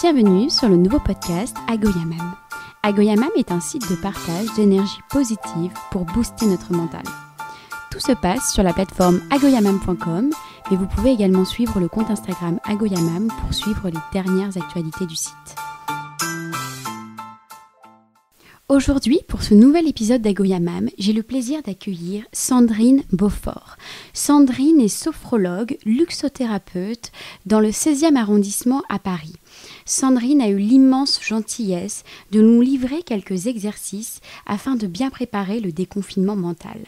Bienvenue sur le nouveau podcast Agoyamam. Agoyamam est un site de partage d'énergie positive pour booster notre mental. Tout se passe sur la plateforme agoyamam.com, mais vous pouvez également suivre le compte Instagram Agoyamam pour suivre les dernières actualités du site. Aujourd'hui, pour ce nouvel épisode d'Agoyamam, j'ai le plaisir d'accueillir Sandrine Beaufort. Sandrine est sophrologue, luxothérapeute dans le 16e arrondissement à Paris. Sandrine a eu l'immense gentillesse de nous livrer quelques exercices afin de bien préparer le déconfinement mental.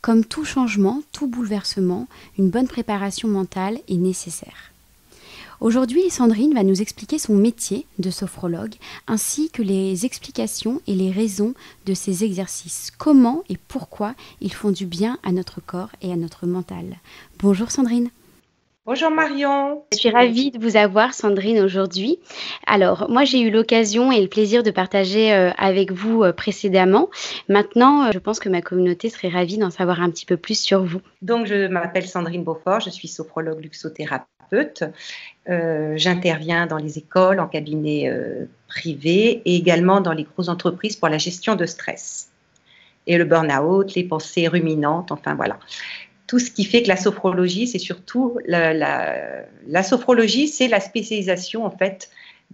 Comme tout changement, tout bouleversement, une bonne préparation mentale est nécessaire. Aujourd'hui, Sandrine va nous expliquer son métier de sophrologue ainsi que les explications et les raisons de ces exercices. Comment et pourquoi ils font du bien à notre corps et à notre mental. Bonjour Sandrine. Bonjour Marion. Je suis ravie de vous avoir Sandrine aujourd'hui. Alors moi j'ai eu l'occasion et le plaisir de partager euh, avec vous euh, précédemment. Maintenant euh, je pense que ma communauté serait ravie d'en savoir un petit peu plus sur vous. Donc je m'appelle Sandrine Beaufort, je suis sophrologue luxothérapeute. J'interviens dans les écoles, en cabinet privé et également dans les grosses entreprises pour la gestion de stress et le burn-out, les pensées ruminantes, enfin voilà tout ce qui fait que la sophrologie, c'est surtout la, sophrologie, c'est la spécialisation en fait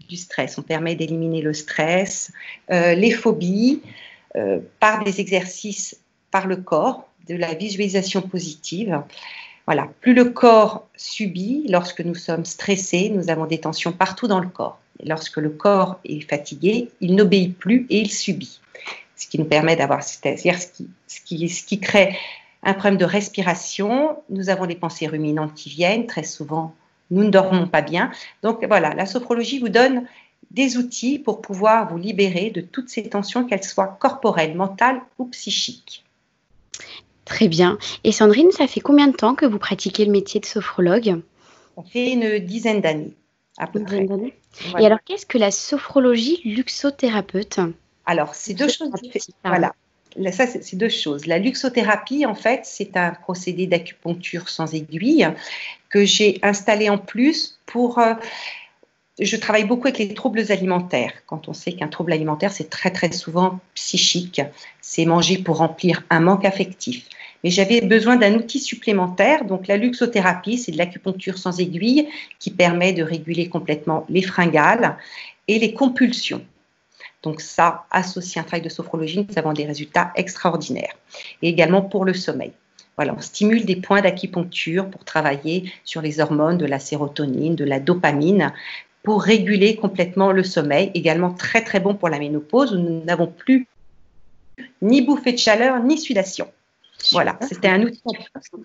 du stress. On permet d'éliminer le stress, euh, les phobies euh, par des exercices par le corps, de la visualisation positive. Voilà, plus le corps subit, lorsque nous sommes stressés, nous avons des tensions partout dans le corps. Et lorsque le corps est fatigué, il n'obéit plus et il subit. Ce qui nous permet d'avoir, c'est-à-dire ce qui, ce, qui, ce qui crée un problème de respiration, nous avons des pensées ruminantes qui viennent, très souvent nous ne dormons pas bien. Donc voilà, la sophrologie vous donne des outils pour pouvoir vous libérer de toutes ces tensions, qu'elles soient corporelles, mentales ou psychiques. Très bien. Et Sandrine, ça fait combien de temps que vous pratiquez le métier de sophrologue? Ça fait une dizaine d'années, à peu près. Et alors, qu'est-ce que la sophrologie luxothérapeute? Alors, c'est deux choses différentes. Voilà ça, c'est deux choses. La luxothérapie, en fait, c'est un procédé d'acupuncture sans aiguille que j'ai installé en plus pour. Euh, je travaille beaucoup avec les troubles alimentaires. Quand on sait qu'un trouble alimentaire, c'est très très souvent psychique. C'est manger pour remplir un manque affectif. Mais j'avais besoin d'un outil supplémentaire. Donc la luxothérapie, c'est de l'acupuncture sans aiguille qui permet de réguler complètement les fringales et les compulsions. Donc ça, associé à un travail de sophrologie, nous avons des résultats extraordinaires. Et également pour le sommeil. Voilà, on stimule des points d'acupuncture pour travailler sur les hormones de la sérotonine, de la dopamine, pour réguler complètement le sommeil. Également très très bon pour la ménopause où nous n'avons plus ni bouffée de chaleur ni sudation. Voilà, c'était un outil.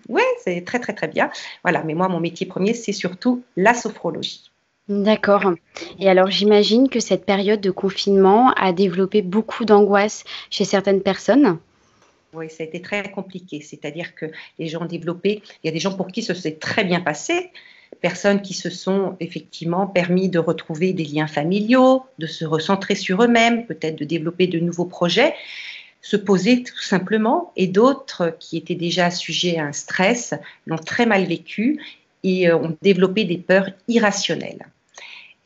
Oui, c'est très très très bien. Voilà, mais moi mon métier premier c'est surtout la sophrologie. D'accord. Et alors j'imagine que cette période de confinement a développé beaucoup d'angoisse chez certaines personnes. Oui, ça a été très compliqué. C'est-à-dire que les gens ont développé, il y a des gens pour qui ça s'est très bien passé, personnes qui se sont effectivement permis de retrouver des liens familiaux, de se recentrer sur eux-mêmes, peut-être de développer de nouveaux projets, se poser tout simplement, et d'autres qui étaient déjà sujets à un stress l'ont très mal vécu et euh, ont développé des peurs irrationnelles.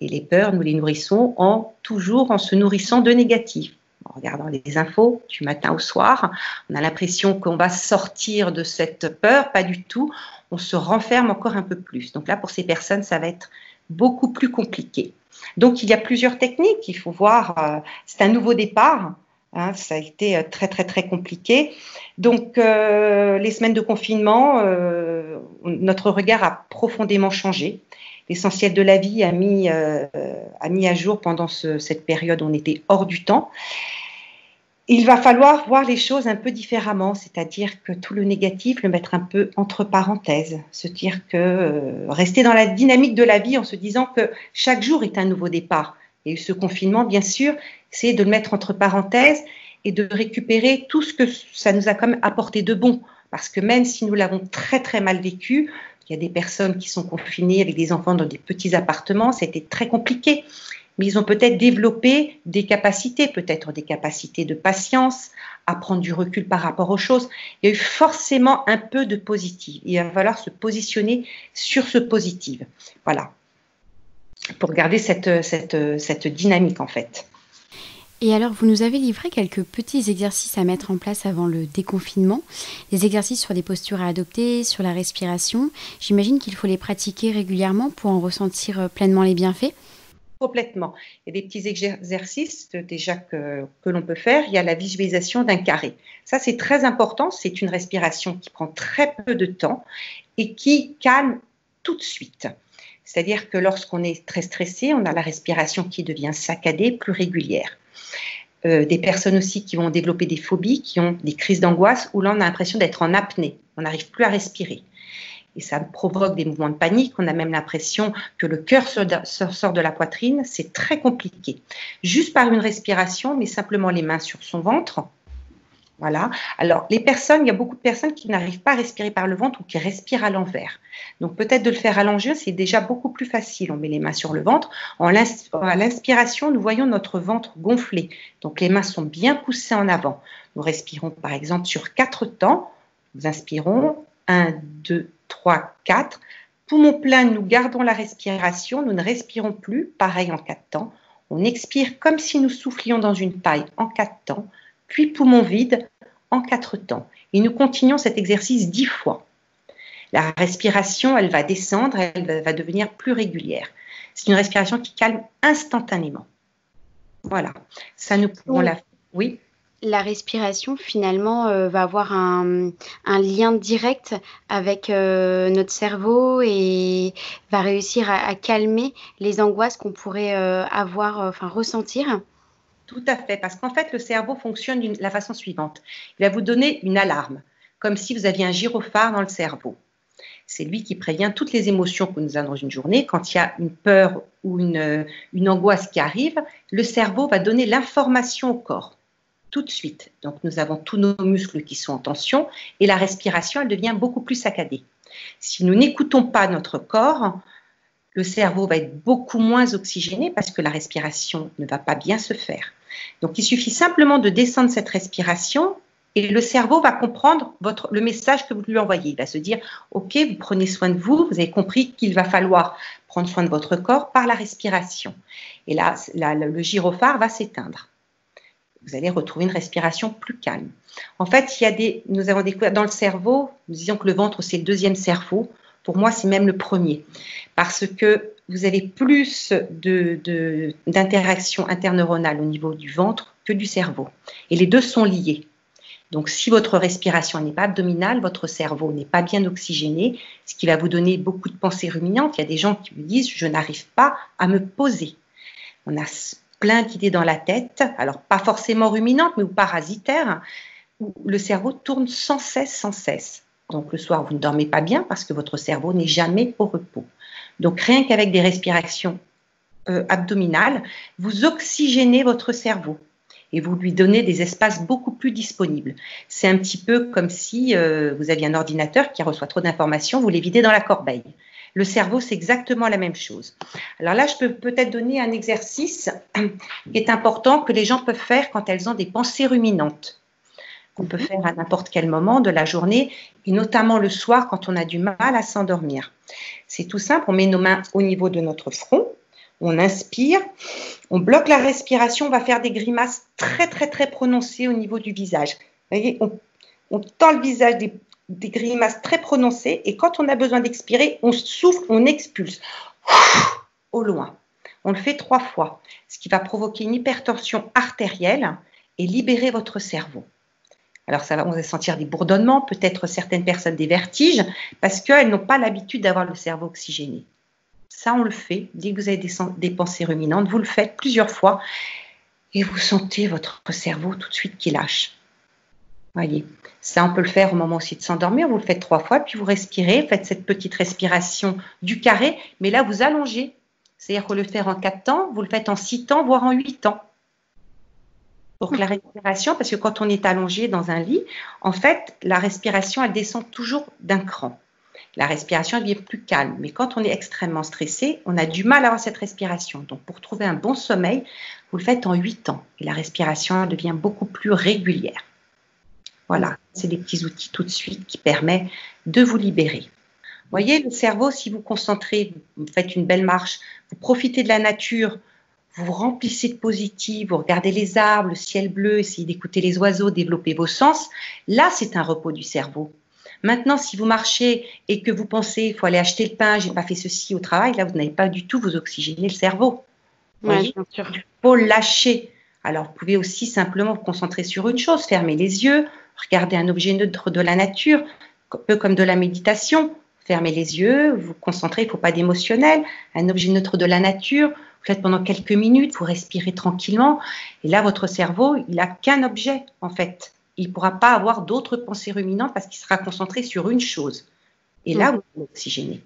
Et les peurs, nous les nourrissons en toujours en se nourrissant de négatif. En regardant les infos du matin au soir, on a l'impression qu'on va sortir de cette peur, pas du tout. On se renferme encore un peu plus. Donc là, pour ces personnes, ça va être beaucoup plus compliqué. Donc il y a plusieurs techniques. Il faut voir. Euh, c'est un nouveau départ. Hein, ça a été euh, très très très compliqué. Donc euh, les semaines de confinement, notre regard a profondément changé l'essentiel de la vie a mis, euh, a mis à jour pendant cette période où on était hors du temps. Il va falloir voir les choses un peu différemment, c'est-à-dire que tout le négatif, le mettre un peu entre parenthèses, se dire que euh, rester dans la dynamique de la vie en se disant que chaque jour est un nouveau départ. Et ce confinement, bien sûr, c'est de le mettre entre parenthèses et de récupérer tout ce que ça nous a quand même apporté de bon. Parce que même si nous l'avons très très mal vécu, il y a des personnes qui sont confinées avec des enfants dans des petits appartements, c'était très compliqué. Mais ils ont peut-être développé des capacités, peut-être des capacités de patience, à prendre du recul par rapport aux choses. Il y a eu forcément un peu de positif. Il va falloir se positionner sur ce positif. Voilà. pour garder cette, cette, cette dynamique en fait. Et alors, vous nous avez livré quelques petits exercices à mettre en place avant le déconfinement, des exercices sur des postures à adopter, sur la respiration. J'imagine qu'il faut les pratiquer régulièrement pour en ressentir euh, pleinement les bienfaits. Complètement. Il y a des petits exercices déjà que, que l'on peut faire. Il y a la visualisation d'un carré. Ça, c'est très important. C'est une respiration qui prend très peu de temps et qui calme tout de suite. C'est-à-dire que lorsqu'on est très stressé, on a la respiration qui devient saccadée, plus régulière. Euh, des personnes aussi qui vont développer des phobies, qui ont des crises d'angoisse, où là on a l'impression d'être en apnée, on n'arrive plus à respirer. Et ça provoque des mouvements de panique, on a même l'impression que le cœur sort de la poitrine, c'est très compliqué. Juste par une respiration, mais simplement les mains sur son ventre, voilà. Alors, les personnes, il y a beaucoup de personnes qui n'arrivent pas à respirer par le ventre ou qui respirent à l'envers. Donc, peut-être de le faire à c'est déjà beaucoup plus facile. On met les mains sur le ventre. à l'inspiration, nous voyons notre ventre gonfler. Donc, les mains sont bien poussées en avant. Nous respirons, par exemple, sur quatre temps. Nous inspirons. 1, 2, 3, 4. Poumon plein, nous gardons la respiration. Nous ne respirons plus. Pareil en quatre temps. On expire comme si nous soufflions dans une paille en quatre temps puis poumon vide en quatre temps. Et nous continuons cet exercice dix fois. La respiration, elle va descendre, elle va devenir plus régulière. C'est une respiration qui calme instantanément. Voilà. Ça nous la. Oui. La respiration, finalement, euh, va avoir un, lien direct avec euh, notre cerveau et va réussir à, calmer les angoisses qu'on pourrait euh, avoir, enfin ressentir. Tout à fait, parce qu'en fait, le cerveau fonctionne de la façon suivante. Il va vous donner une alarme, comme si vous aviez un gyrophare dans le cerveau. C'est lui qui prévient toutes les émotions que nous avons dans une journée. Quand il y a une peur ou une, une angoisse qui arrive, le cerveau va donner l'information au corps tout de suite. Donc nous avons tous nos muscles qui sont en tension et la respiration, elle devient beaucoup plus saccadée. Si nous n'écoutons pas notre corps, le cerveau va être beaucoup moins oxygéné parce que la respiration ne va pas bien se faire. Donc il suffit simplement de descendre cette respiration et le cerveau va comprendre le message que vous lui envoyez. Il va se dire, OK, vous prenez soin de vous, vous avez compris qu'il va falloir prendre soin de votre corps par la respiration. Et là, le gyrophare va s'éteindre. Vous allez retrouver une respiration plus calme. En fait, il y a des, nous avons découvert dans le cerveau, nous disons que le ventre, c'est le deuxième cerveau. Pour moi, c'est même le premier. Parce que vous avez plus d'interaction de, interneuronale au niveau du ventre que du cerveau. Et les deux sont liés. Donc, si votre respiration n'est pas abdominale, votre cerveau n'est pas bien oxygéné, ce qui va vous donner beaucoup de pensées ruminantes. Il y a des gens qui me disent Je n'arrive pas à me poser. On a plein d'idées dans la tête, alors pas forcément ruminantes, mais ou parasitaires, où le cerveau tourne sans cesse, sans cesse. Donc, le soir, vous ne dormez pas bien parce que votre cerveau n'est jamais au repos. Donc rien qu'avec des respirations euh, abdominales, vous oxygénez votre cerveau et vous lui donnez des espaces beaucoup plus disponibles. C'est un petit peu comme si euh, vous aviez un ordinateur qui reçoit trop d'informations, vous les videz dans la corbeille. Le cerveau, c'est exactement la même chose. Alors là, je peux peut-être donner un exercice qui est important que les gens peuvent faire quand elles ont des pensées ruminantes qu'on peut faire à n'importe quel moment de la journée, et notamment le soir quand on a du mal à s'endormir. C'est tout simple, on met nos mains au niveau de notre front, on inspire, on bloque la respiration, on va faire des grimaces très très très prononcées au niveau du visage. Voyez, on, tend le visage des, des, grimaces très prononcées et quand on a besoin d'expirer, on souffle, on expulse au loin. On le fait trois fois, ce qui va provoquer une hypertension artérielle et libérer votre cerveau. Alors, ça va, on va sentir des bourdonnements, peut-être certaines personnes des vertiges, parce qu'elles n'ont pas l'habitude d'avoir le cerveau oxygéné. Ça, on le fait. Dès que vous avez des, pensées ruminantes, vous le faites plusieurs fois et vous sentez votre cerveau tout de suite qui lâche. Voyez, ça, on peut le faire au moment aussi de s'endormir. Vous le faites trois fois, puis vous respirez, faites cette petite respiration du carré, mais là, vous allongez. C'est-à-dire que le faire en quatre temps, vous le faites en six temps, voire en huit temps pour que la respiration, parce que quand on est allongé dans un lit, en fait, la respiration, elle descend toujours d'un cran. La respiration elle devient plus calme. Mais quand on est extrêmement stressé, on a du mal à avoir cette respiration. Donc, pour trouver un bon sommeil, vous le faites en 8 ans. Et la respiration devient beaucoup plus régulière. Voilà, c'est des petits outils tout de suite qui permettent de vous libérer. voyez, le cerveau, si vous concentrez, vous faites une belle marche, vous profitez de la nature, vous vous remplissez de positif, vous regardez les arbres, le ciel bleu, essayez d'écouter les oiseaux, développez vos sens, là, c'est un repos du cerveau. Maintenant, si vous marchez et que vous pensez, il faut aller acheter le pain, j'ai pas fait ceci au travail, là, vous n'avez pas du tout vous oxygéner le cerveau. Oui, bien sûr. Il faut lâcher. Alors, vous pouvez aussi simplement vous concentrer sur une chose, fermer les yeux, regarder un objet neutre de la nature, un peu comme de la méditation. Fermez les yeux, vous concentrez, il ne faut pas d'émotionnel, un objet neutre de la nature. Vous faites pendant quelques minutes, vous respirez tranquillement. Et là, votre cerveau, il n'a qu'un objet, en fait. Il ne pourra pas avoir d'autres pensées ruminantes parce qu'il sera concentré sur une chose. Et là, mm. vous oxygénez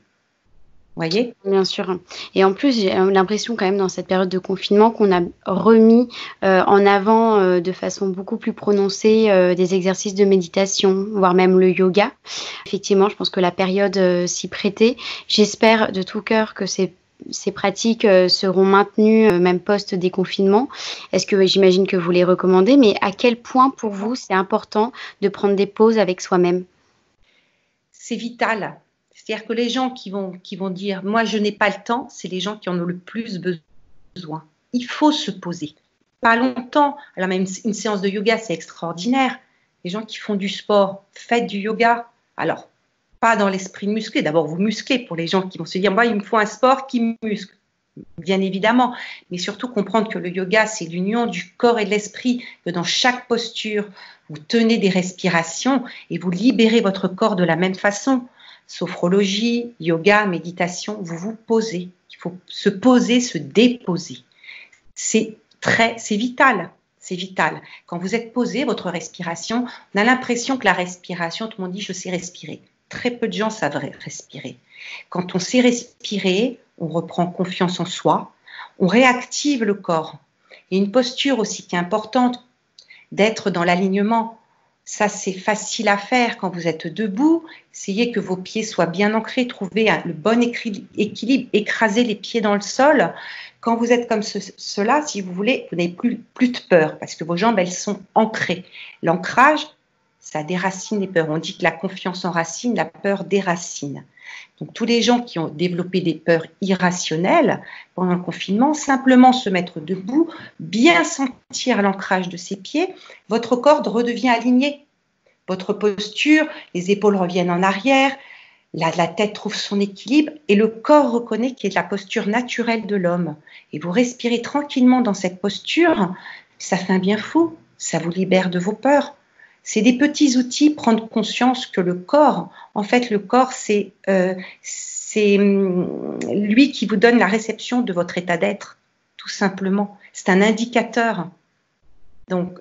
voyez? Bien sûr. Et en plus, j'ai l'impression quand même dans cette période de confinement qu'on a remis euh, en avant euh, de façon beaucoup plus prononcée euh, des exercices de méditation, voire même le yoga. Effectivement, je pense que la période s'y prêtait. J'espère de tout cœur que ces ces pratiques seront maintenues même post-déconfinement. Est-ce que j'imagine que vous les recommandez, mais à quel point pour vous c'est important de prendre des pauses avec soi-même? C'est vital c'est-à-dire que les gens qui vont, qui vont dire moi je n'ai pas le temps, c'est les gens qui en ont le plus besoin. Il faut se poser. Pas longtemps. Alors même une séance de yoga, c'est extraordinaire. Les gens qui font du sport, faites du yoga. Alors, dans l'esprit musclé. D'abord, vous musclez pour les gens qui vont se dire moi, il me faut un sport qui muscle. Bien évidemment, mais surtout comprendre que le yoga, c'est l'union du corps et de l'esprit, que dans chaque posture, vous tenez des respirations et vous libérez votre corps de la même façon sophrologie, yoga, méditation, vous vous posez. Il faut se poser, se déposer. C'est très, c'est vital. C'est vital. Quand vous êtes posé, votre respiration, on a l'impression que la respiration, tout le monde dit je sais respirer. Très peu de gens savent respirer. Quand on sait respirer, on reprend confiance en soi, on réactive le corps. Et une posture aussi qui est importante, d'être dans l'alignement ça, c'est facile à faire quand vous êtes debout. Essayez que vos pieds soient bien ancrés, trouvez le bon équilibre, écrasez les pieds dans le sol. Quand vous êtes comme cela, si vous voulez, vous n'avez plus, plus de peur parce que vos jambes, elles sont ancrées. L'ancrage, ça déracine les peurs. On dit que la confiance en racine, la peur déracine. Donc tous les gens qui ont développé des peurs irrationnelles pendant le confinement, simplement se mettre debout, bien sentir l'ancrage de ses pieds, votre corps redevient aligné. Votre posture, les épaules reviennent en arrière, la, la tête trouve son équilibre et le corps reconnaît qu'il est la posture naturelle de l'homme. Et vous respirez tranquillement dans cette posture, ça fait un bien fou, ça vous libère de vos peurs. C'est des petits outils, prendre conscience que le corps, en fait, le corps, c'est euh, hum, lui qui vous donne la réception de votre état d'être, tout simplement. C'est un indicateur. Donc,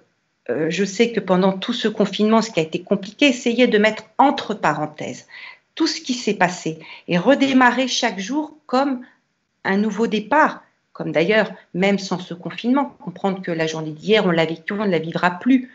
euh, je sais que pendant tout ce confinement, ce qui a été compliqué, essayez de mettre entre parenthèses tout ce qui s'est passé et redémarrer chaque jour comme un nouveau départ. Comme d'ailleurs, même sans ce confinement, comprendre que la journée d'hier, on l'a vécue, on ne la vivra plus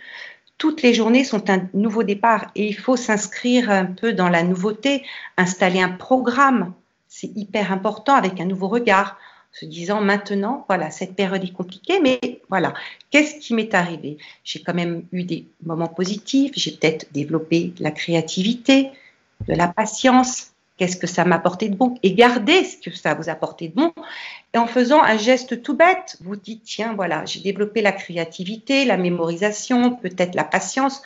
toutes les journées sont un nouveau départ et il faut s'inscrire un peu dans la nouveauté, installer un programme. C'est hyper important avec un nouveau regard, se disant maintenant, voilà, cette période est compliquée, mais voilà, qu'est-ce qui m'est arrivé? J'ai quand même eu des moments positifs, j'ai peut-être développé la créativité, de la patience, qu'est-ce que ça m'a apporté de bon? Et gardez ce que ça vous a apporté de bon. Et en faisant un geste tout bête, vous dites tiens voilà, j'ai développé la créativité, la mémorisation, peut-être la patience.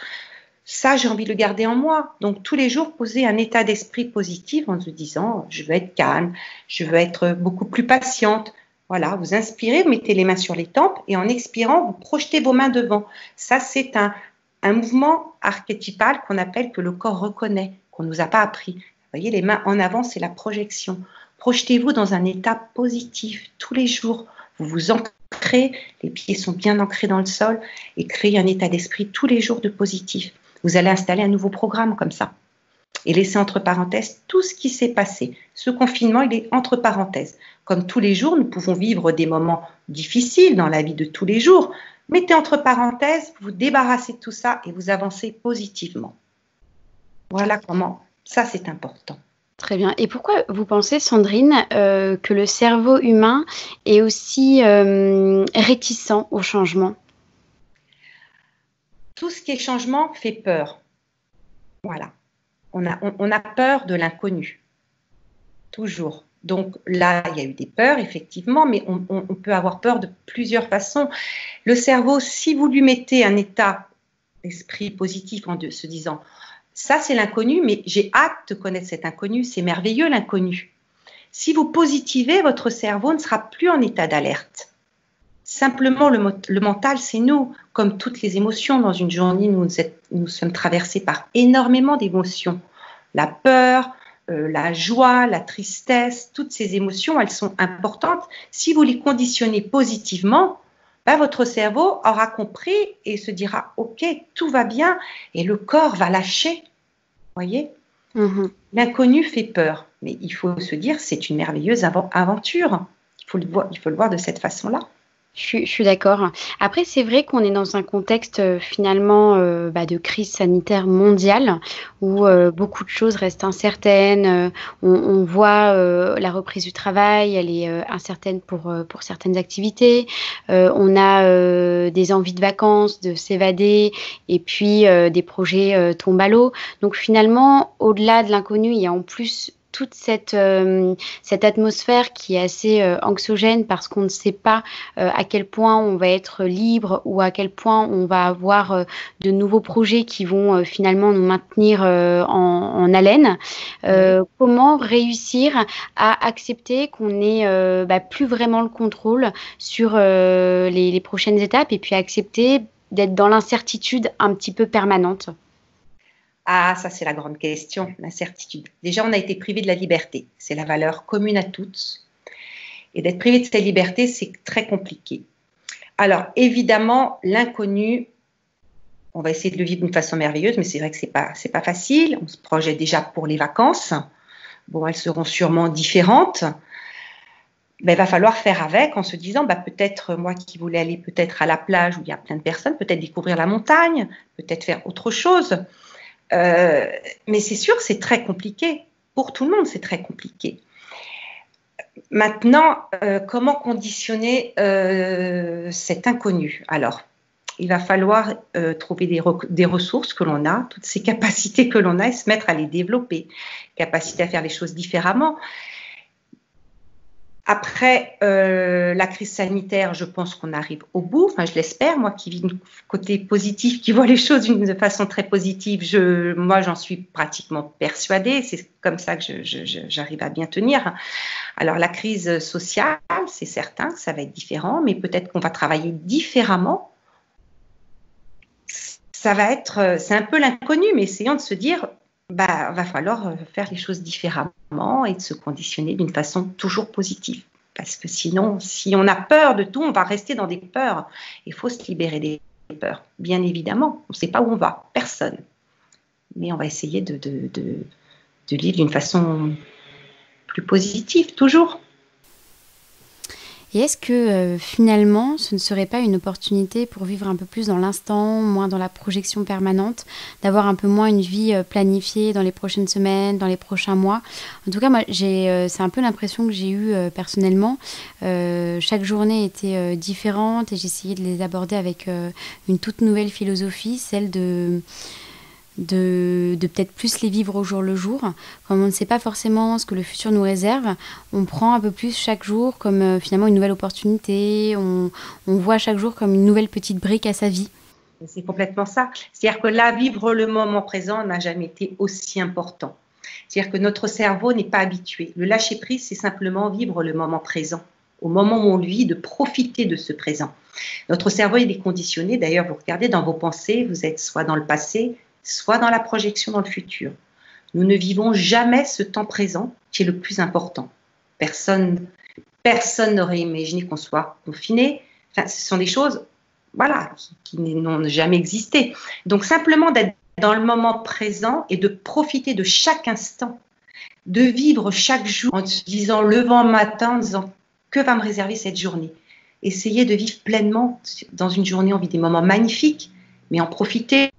Ça, j'ai envie de le garder en moi. Donc tous les jours, posez un état d'esprit positif en se disant je veux être calme, je veux être beaucoup plus patiente. Voilà, vous inspirez, vous mettez les mains sur les tempes et en expirant, vous projetez vos mains devant. Ça, c'est un, un mouvement archétypal qu'on appelle que le corps reconnaît, qu'on ne nous a pas appris voyez, les mains en avant, c'est la projection. Projetez-vous dans un état positif tous les jours. Vous vous ancrez, les pieds sont bien ancrés dans le sol et créez un état d'esprit tous les jours de positif. Vous allez installer un nouveau programme comme ça et laisser entre parenthèses tout ce qui s'est passé. Ce confinement, il est entre parenthèses. Comme tous les jours, nous pouvons vivre des moments difficiles dans la vie de tous les jours. Mettez entre parenthèses, vous débarrassez de tout ça et vous avancez positivement. Voilà comment ça, c'est important. Très bien. Et pourquoi vous pensez, Sandrine, euh, que le cerveau humain est aussi euh, réticent au changement? Tout ce qui est changement fait peur. Voilà. On a, on, a peur de l'inconnu. toujours. Donc là, il y a eu des peurs, effectivement, mais on, peut avoir peur de plusieurs façons. Le cerveau, si vous lui mettez un état d'esprit positif en se disant, ça c'est l'inconnu, mais j'ai hâte de connaître cet inconnu, c'est merveilleux l'inconnu. Si vous positivez, votre cerveau ne sera plus en état d'alerte. Simplement, le, mental, c'est nous. Comme toutes les émotions dans une journée, nous, nous sommes traversés par énormément d'émotions. La peur, euh, la joie, la tristesse, toutes ces émotions, elles sont importantes. Si vous les conditionnez positivement, ben, votre cerveau aura compris et se dira OK, tout va bien et le corps va lâcher. Voyez? Mm-hmm. L'inconnu fait peur, mais il faut se dire c'est une merveilleuse aventure. Il faut il faut le voir de cette façon-là. Je suis, d'accord. Après, c'est vrai qu'on est dans un contexte euh, finalement euh, bah, de crise sanitaire mondiale où euh, beaucoup de choses restent incertaines. On, voit la reprise du travail, elle est incertaine pour, pour certaines activités. on a des envies de vacances, de s'évader, et puis des projets tombent à l'eau. Donc finalement, au-delà de l'inconnu, il y a en plus toute cette, euh, cette atmosphère qui est assez euh, anxiogène parce qu'on ne sait pas euh, à quel point on va être libre ou à quel point on va avoir de nouveaux projets qui vont finalement nous maintenir en, haleine. Comment réussir à accepter qu'on n'ait bah, plus vraiment le contrôle sur les, les prochaines étapes et puis accepter d'être dans l'incertitude un petit peu permanente? Ah, ça c'est la grande question, l'incertitude. Déjà, on a été privé de la liberté. C'est la valeur commune à toutes. Et d'être privé de sa liberté, c'est très compliqué. Alors, évidemment, l'inconnu, on va essayer de le vivre d'une façon merveilleuse, mais c'est vrai que c'est pas, pas facile. On se projette déjà pour les vacances. Bon, elles seront sûrement différentes. Mais il va falloir faire avec en se disant, bah, peut-être moi qui voulais aller peut-être à la plage où il y a plein de personnes, peut-être découvrir la montagne, peut-être faire autre chose. Euh, mais c'est sûr, c'est très compliqué. Pour tout le monde, c'est très compliqué. Maintenant, euh, comment conditionner euh, cet inconnu? Alors, il va falloir trouver des, des, ressources que l'on a, toutes ces capacités que l'on a et se mettre à les développer. Capacité à faire les choses différemment. Après euh, la crise sanitaire, je pense qu'on arrive au bout. Enfin, je l'espère. Moi, qui vis du côté positif, qui voit les choses d'une façon très positive, je, moi, j'en suis pratiquement persuadée. C'est comme ça que j'arrive à bien tenir. Alors, la crise sociale, c'est certain que ça va être différent, mais peut-être qu'on va travailler différemment. Ça va être, c'est un peu l'inconnu, mais essayons de se dire, bah, va falloir euh, faire les choses différemment et de se conditionner d'une façon toujours positive. Parce que sinon, si on a peur de tout, on va rester dans des peurs. Il faut se libérer des peurs. Bien évidemment, on ne sait pas où on va, personne. Mais on va essayer de, de, vivre d'une façon plus positive, toujours. Et est-ce que euh, finalement, ce ne serait pas une opportunité pour vivre un peu plus dans l'instant, moins dans la projection permanente, d'avoir un peu moins une vie euh, planifiée dans les prochaines semaines, dans les prochains mois? En tout cas, moi, j'ai, euh, c'est un peu l'impression que j'ai eue personnellement. chaque journée était différente et j'essayais de les aborder avec une toute nouvelle philosophie, celle de de, peut-être plus les vivre au jour le jour. Comme on ne sait pas forcément ce que le futur nous réserve, on prend un peu plus chaque jour comme euh, finalement une nouvelle opportunité, on, voit chaque jour comme une nouvelle petite brique à sa vie. C'est complètement ça. C'est-à-dire que là, vivre le moment présent n'a jamais été aussi important. C'est-à-dire que notre cerveau n'est pas habitué. Le lâcher-prise, c'est simplement vivre le moment présent, au moment où on vit, de profiter de ce présent. Notre cerveau, il est conditionné. D'ailleurs, vous regardez dans vos pensées, vous êtes soit dans le passé, soit dans la projection dans le futur. Nous ne vivons jamais ce temps présent qui est le plus important. Personne personne n'aurait imaginé qu'on soit confiné. Enfin, ce sont des choses voilà, qui, n'ont jamais existé. Donc simplement d'être dans le moment présent et de profiter de chaque instant, de vivre chaque jour en se disant, levant matin, en disant, que va me réserver cette journée? Essayer de vivre pleinement dans une journée, on vit des moments magnifiques, mais en profiter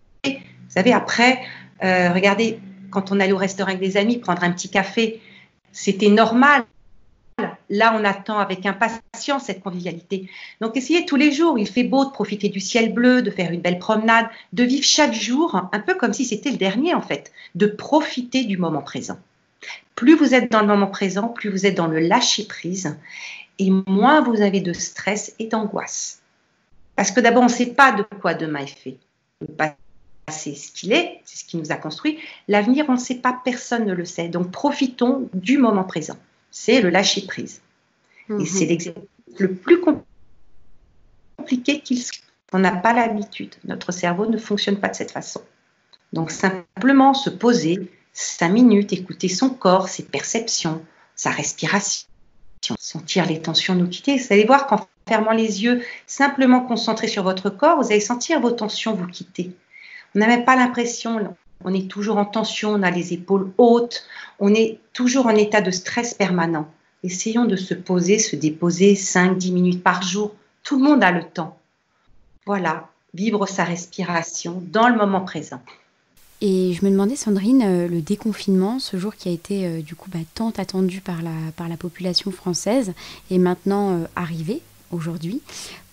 savez, après, euh, regardez, quand on allait au restaurant avec des amis, prendre un petit café, c'était normal. Là, on attend avec impatience cette convivialité. Donc, essayez tous les jours, il fait beau, de profiter du ciel bleu, de faire une belle promenade, de vivre chaque jour un peu comme si c'était le dernier, en fait, de profiter du moment présent. Plus vous êtes dans le moment présent, plus vous êtes dans le lâcher prise et moins vous avez de stress et d'angoisse. Parce que d'abord, on ne sait pas de quoi demain est fait. Passé, ce qu'il est, c'est ce qui nous a construit. L'avenir, on ne sait pas, personne ne le sait. Donc, profitons du moment présent. C'est le lâcher prise. Et mhm. c'est l'exercice le plus compliqué qu'il soit. On n'a pas l'habitude. Notre cerveau ne fonctionne pas de cette façon. Donc, simplement se poser cinq minutes, écouter son corps, ses perceptions, sa respiration sentir les tensions nous quitter. Vous allez voir qu'en fermant les yeux, simplement concentré sur votre corps, vous allez sentir vos tensions vous quitter. On n'a même pas l'impression, on est toujours en tension, on a les épaules hautes, on est toujours en état de stress permanent. Essayons de se poser, se déposer 5-10 minutes par jour. Tout le monde a le temps. Voilà, vivre sa respiration dans le moment présent. Et je me demandais, Sandrine, euh, le déconfinement, ce jour qui a été euh, du coup bah, tant attendu par la, par la population française, est maintenant euh, arrivé? Aujourd'hui.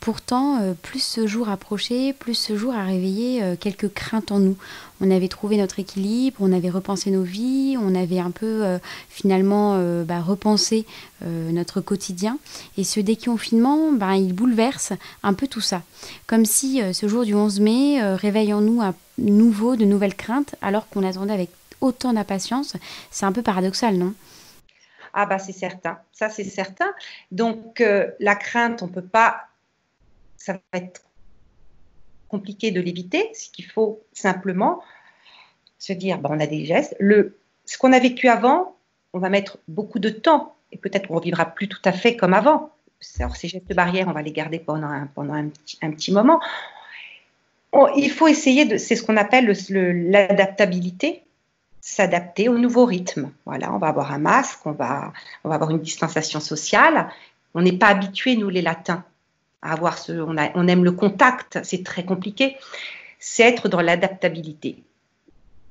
Pourtant, euh, plus ce jour approchait, plus ce jour a réveillé euh, quelques craintes en nous. On avait trouvé notre équilibre, on avait repensé nos vies, on avait un peu euh, finalement bah, repensé notre quotidien. Et ce déconfinement, bah, il bouleverse un peu tout ça. Comme si ce jour du 11 mai réveille en nous à nouveau de nouvelles craintes alors qu'on attendait avec autant d'impatience. C'est un peu paradoxal, non? Ah bah c'est certain, ça c'est certain. Donc la crainte, on peut pas ça va être compliqué de l'éviter, ce qu'il faut simplement se dire, ben, on a des gestes. Le, ce qu'on a vécu avant, on va mettre beaucoup de temps et peut-être qu'on ne revivra plus tout à fait comme avant. Alors, ces gestes barrières, on va les garder pendant un petit moment. il faut essayer de, c'est ce qu'on appelle l'adaptabilité, s'adapter au nouveau rythme. Voilà, on va avoir un masque, on va, on va avoir une distanciation sociale. On n'est pas habitué, nous les latins, avoir ce, on, on aime le contact, c'est très compliqué, c'est être dans l'adaptabilité.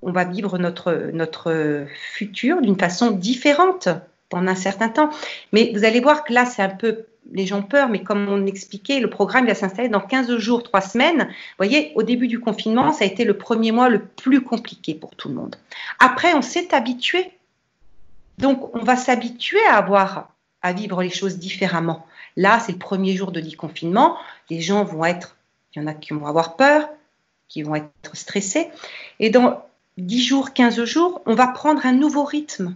On va vivre notre, notre futur d'une façon différente pendant un certain temps. Mais vous allez voir que là, c'est un peu, les gens peur, mais comme on expliquait, le programme va s'installer dans 15 jours, 3 semaines. Vous voyez, au début du confinement, ça a été le premier mois le plus compliqué pour tout le monde. Après, on s'est habitué. Donc, on va s'habituer à avoir, à vivre les choses différemment. Là, c'est le premier jour de déconfinement. Les gens vont être, il y en a qui vont avoir peur, qui vont être stressés. Et dans 10 jours, 15 jours, on va prendre un nouveau rythme.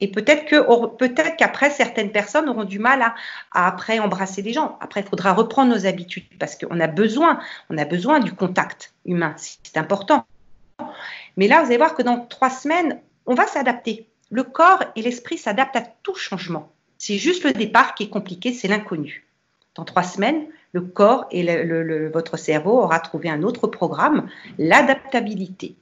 Et peut-être qu'après certaines personnes auront du mal à, après embrasser les gens. Après, il faudra reprendre nos habitudes parce qu'on a besoin, on a besoin du contact humain. C'est important. Mais là, vous allez voir que dans trois semaines, on va s'adapter. Le corps et l'esprit s'adaptent à tout changement. C'est juste le départ qui est compliqué, c'est l'inconnu. Dans trois semaines, le corps et votre cerveau aura trouvé un autre programme, l'adaptabilité.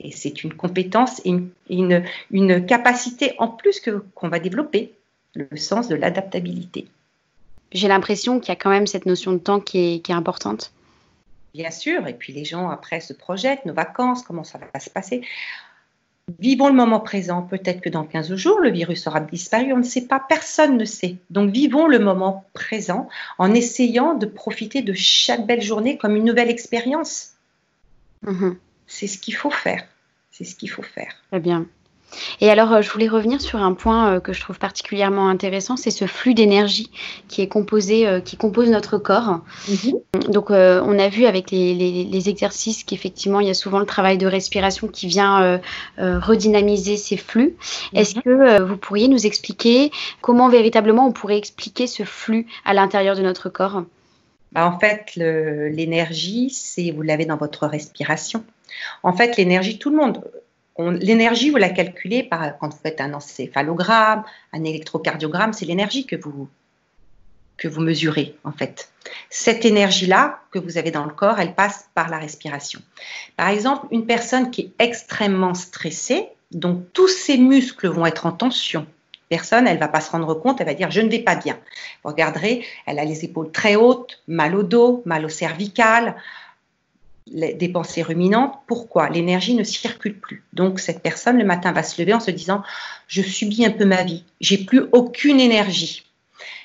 Et c'est une compétence et une, capacité en plus qu'on va développer, le sens de l'adaptabilité. J'ai l'impression qu'il y a quand même cette notion de temps qui est, qui est importante. Bien sûr, et puis les gens après se projettent, nos vacances, comment ça va se passer. Vivons le moment présent. Peut-être que dans 15 jours, le virus aura disparu. On ne sait pas. Personne ne sait. Donc, vivons le moment présent en essayant de profiter de chaque belle journée comme une nouvelle expérience. Mhm. C'est ce qu'il faut faire. C'est ce qu'il faut faire. Très bien. Et alors, euh, je voulais revenir sur un point euh, que je trouve particulièrement intéressant, c'est ce flux d'énergie qui est composé, euh, qui compose notre corps. Mhm. Donc, on a vu avec les, exercices qu'effectivement, il y a souvent le travail de respiration qui vient redynamiser ces flux. Est-ce mhm. que vous pourriez nous expliquer comment véritablement on pourrait expliquer ce flux à l'intérieur de notre corps? Bah, En fait, l'énergie, c'est vous l'avez dans votre respiration. En fait, l'énergie, tout le monde L'énergie, vous la calculez par, quand vous faites un encéphalogramme, un électrocardiogramme, c'est l'énergie que vous, que vous mesurez en fait. Cette énergie-là que vous avez dans le corps, elle passe par la respiration. Par exemple, une personne qui est extrêmement stressée, donc tous ses muscles vont être en tension. Personne, elle va pas se rendre compte, elle va dire je ne vais pas bien. Vous regarderez, elle a les épaules très hautes, mal au dos, mal au cervical, des pensées ruminantes. Pourquoi? L'énergie ne circule plus. Donc cette personne le matin va se lever en se disant je subis un peu ma vie, j'ai plus aucune énergie.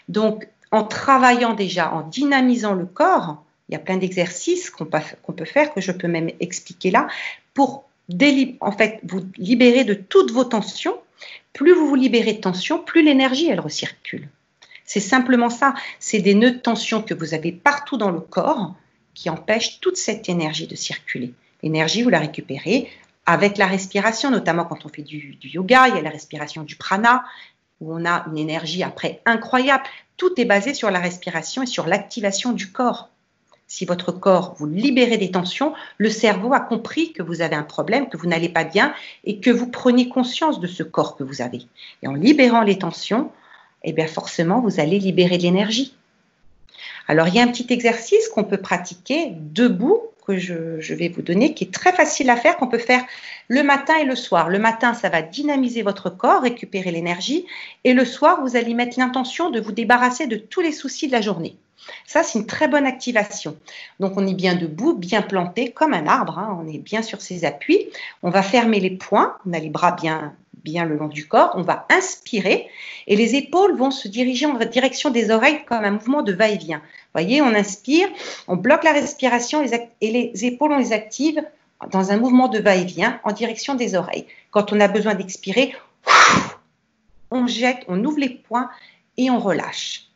Donc en travaillant déjà, en dynamisant le corps, il y a plein d'exercices qu'on peut, faire que je peux même expliquer là pour en fait vous libérer de toutes vos tensions plus vous vous libérez de tension, plus l'énergie, elle recircule. C'est simplement ça. C'est des nœuds de tension que vous avez partout dans le corps qui empêchent toute cette énergie de circuler. L'énergie, vous la récupérez avec la respiration, notamment quand on fait du, du, yoga, il y a la respiration du prana, où on a une énergie après incroyable. Tout est basé sur la respiration et sur l'activation du corps. Si votre corps, vous libérez des tensions, le cerveau a compris que vous avez un problème, que vous n'allez pas bien et que vous prenez conscience de ce corps que vous avez. Et en libérant les tensions, eh bien forcément, vous allez libérer de l'énergie. Alors, il y a un petit exercice qu'on peut pratiquer debout que je, vais vous donner, qui est très facile à faire, qu'on peut faire le matin et le soir. Le matin, ça va dynamiser votre corps, récupérer l'énergie, et le soir, vous allez mettre l'intention de vous débarrasser de tous les soucis de la journée. Ça, c'est une très bonne activation. Donc, on est bien debout, bien planté, comme un arbre. Hein. on est bien sur ses appuis. On va fermer les poings. On a les bras bien, bien le long du corps. On va inspirer et les épaules vont se diriger en direction des oreilles comme un mouvement de va-et-vient. Voyez, on inspire, on bloque la respiration et les épaules, on les active dans un mouvement de va-et-vient en direction des oreilles. Quand on a besoin d'expirer, on jette, on ouvre les poings et on relâche.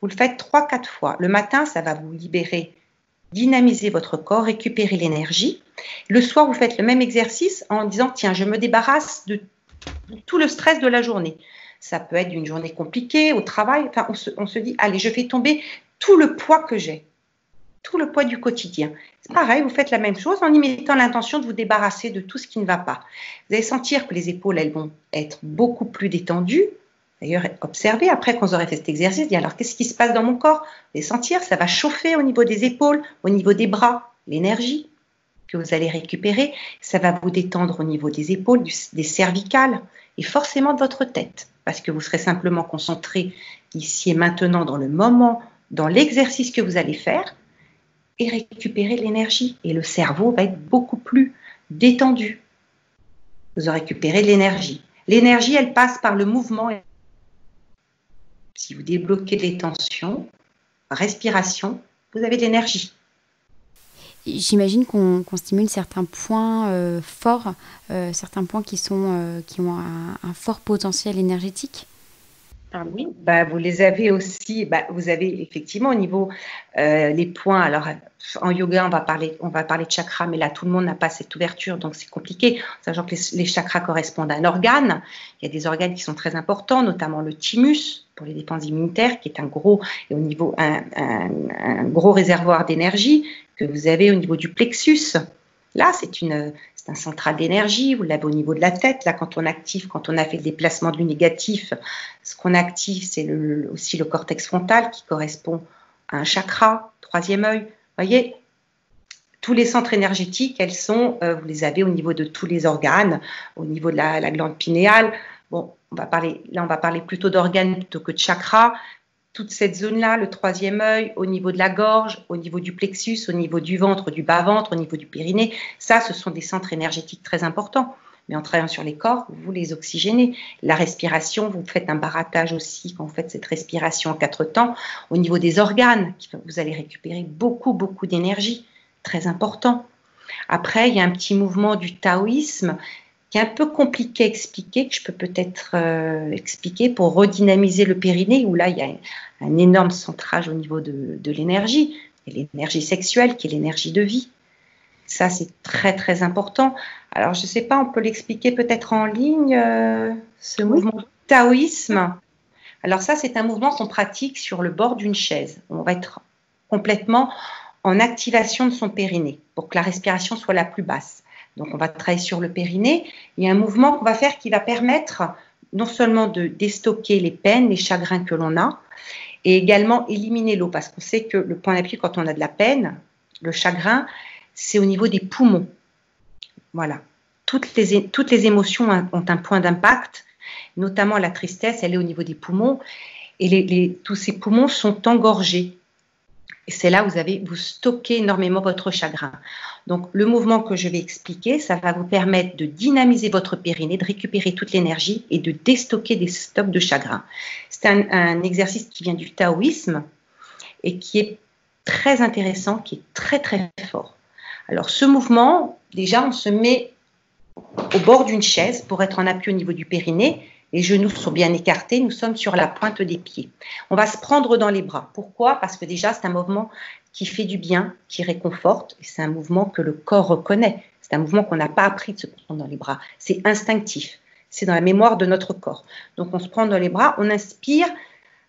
Vous le faites 3-4 fois. Le matin, ça va vous libérer, dynamiser votre corps, récupérer l'énergie. Le soir, vous faites le même exercice en disant, tiens, je me débarrasse de tout le stress de la journée. Ça peut être une journée compliquée au travail. Enfin, on se, dit, allez, je fais tomber tout le poids que j'ai, tout le poids du quotidien. C'est pareil, vous faites la même chose en y mettant l'intention de vous débarrasser de tout ce qui ne va pas. Vous allez sentir que les épaules, elles vont être beaucoup plus détendues, D'ailleurs, observez après qu'on aurait fait cet exercice, dit alors qu'est-ce qui se passe dans mon corps? Vous allez sentir, ça va chauffer au niveau des épaules, au niveau des bras, l'énergie que vous allez récupérer, ça va vous détendre au niveau des épaules, des cervicales et forcément de votre tête, parce que vous serez simplement concentré ici et maintenant dans le moment, dans l'exercice que vous allez faire et récupérer l'énergie. Et le cerveau va être beaucoup plus détendu. Vous aurez récupéré l'énergie. L'énergie, elle passe par le mouvement si vous débloquez les tensions, respiration, vous avez de l'énergie. J'imagine qu'on stimule certains points euh, forts, euh, certains points qui, sont, euh, qui ont un, fort potentiel énergétique. Ah oui, bah, vous les avez aussi. Bah, vous avez effectivement au niveau les points. Alors en yoga, on va parler, on va parler de chakras, mais là tout le monde n'a pas cette ouverture, donc c'est compliqué. Sachant que les, chakras correspondent à un organe. Il y a des organes qui sont très importants, notamment le thymus pour les dépenses immunitaires, qui est un gros, et au niveau, un, gros réservoir d'énergie que vous avez au niveau du plexus. Là, c'est une, un central d'énergie. Vous l'avez au niveau de la tête. Là, quand on active, quand on a fait le déplacement du négatif, ce qu'on active, c'est aussi le cortex frontal qui correspond à un chakra, troisième œil. Voyez, tous les centres énergétiques, elles sont, euh, vous les avez au niveau de tous les organes, au niveau de la, la glande pinéale. Bon, on va parler, là, on va parler plutôt d'organes plutôt que de chakras. Toute cette zone-là, le troisième œil, au niveau de la gorge, au niveau du plexus, au niveau du ventre, du bas-ventre, au niveau du périnée, ça, ce sont des centres énergétiques très importants. Mais en travaillant sur les corps, vous les oxygénez. La respiration, vous faites un barattage aussi quand vous faites cette respiration en quatre temps. Au niveau des organes, vous allez récupérer beaucoup, beaucoup d'énergie. Très important. Après, il y a un petit mouvement du taoïsme qui est un peu compliqué à expliquer, que je peux peut-être euh, expliquer pour redynamiser le périnée, où là, il y a un, énorme centrage au niveau de, de l'énergie, et l'énergie sexuelle qui est l'énergie de vie. Ça, c'est très, très important. Alors, je ne sais pas, on peut l'expliquer peut-être en ligne, euh, ce oui. mouvement taoïsme? Alors ça, c'est un mouvement qu'on pratique sur le bord d'une chaise. On va être complètement en activation de son périnée pour que la respiration soit la plus basse. Donc, on va travailler sur le périnée. Il y a un mouvement qu'on va faire qui va permettre non seulement de déstocker les peines, les chagrins que l'on a, et également éliminer l'eau, parce qu'on sait que le point d'appui quand on a de la peine, le chagrin, c'est au niveau des poumons. Voilà. Toutes les, émotions ont un point d'impact, notamment la tristesse, elle est au niveau des poumons, et tous ces poumons sont engorgés. Et c'est là où vous avez, stockez énormément votre chagrin. Donc, le mouvement que je vais expliquer, ça va vous permettre de dynamiser votre périnée, de récupérer toute l'énergie et de déstocker des stocks de chagrin. C'est un, un, exercice qui vient du taoïsme et qui est très intéressant, qui est très très fort. Alors, ce mouvement, déjà, on se met au bord d'une chaise pour être en appui au niveau du périnée Les genoux sont bien écartés, nous sommes sur la pointe des pieds. On va se prendre dans les bras. Pourquoi? Parce que déjà, c'est un mouvement qui fait du bien, qui réconforte, et c'est un mouvement que le corps reconnaît. C'est un mouvement qu'on n'a pas appris de se prendre dans les bras. C'est instinctif. C'est dans la mémoire de notre corps. Donc on se prend dans les bras, on inspire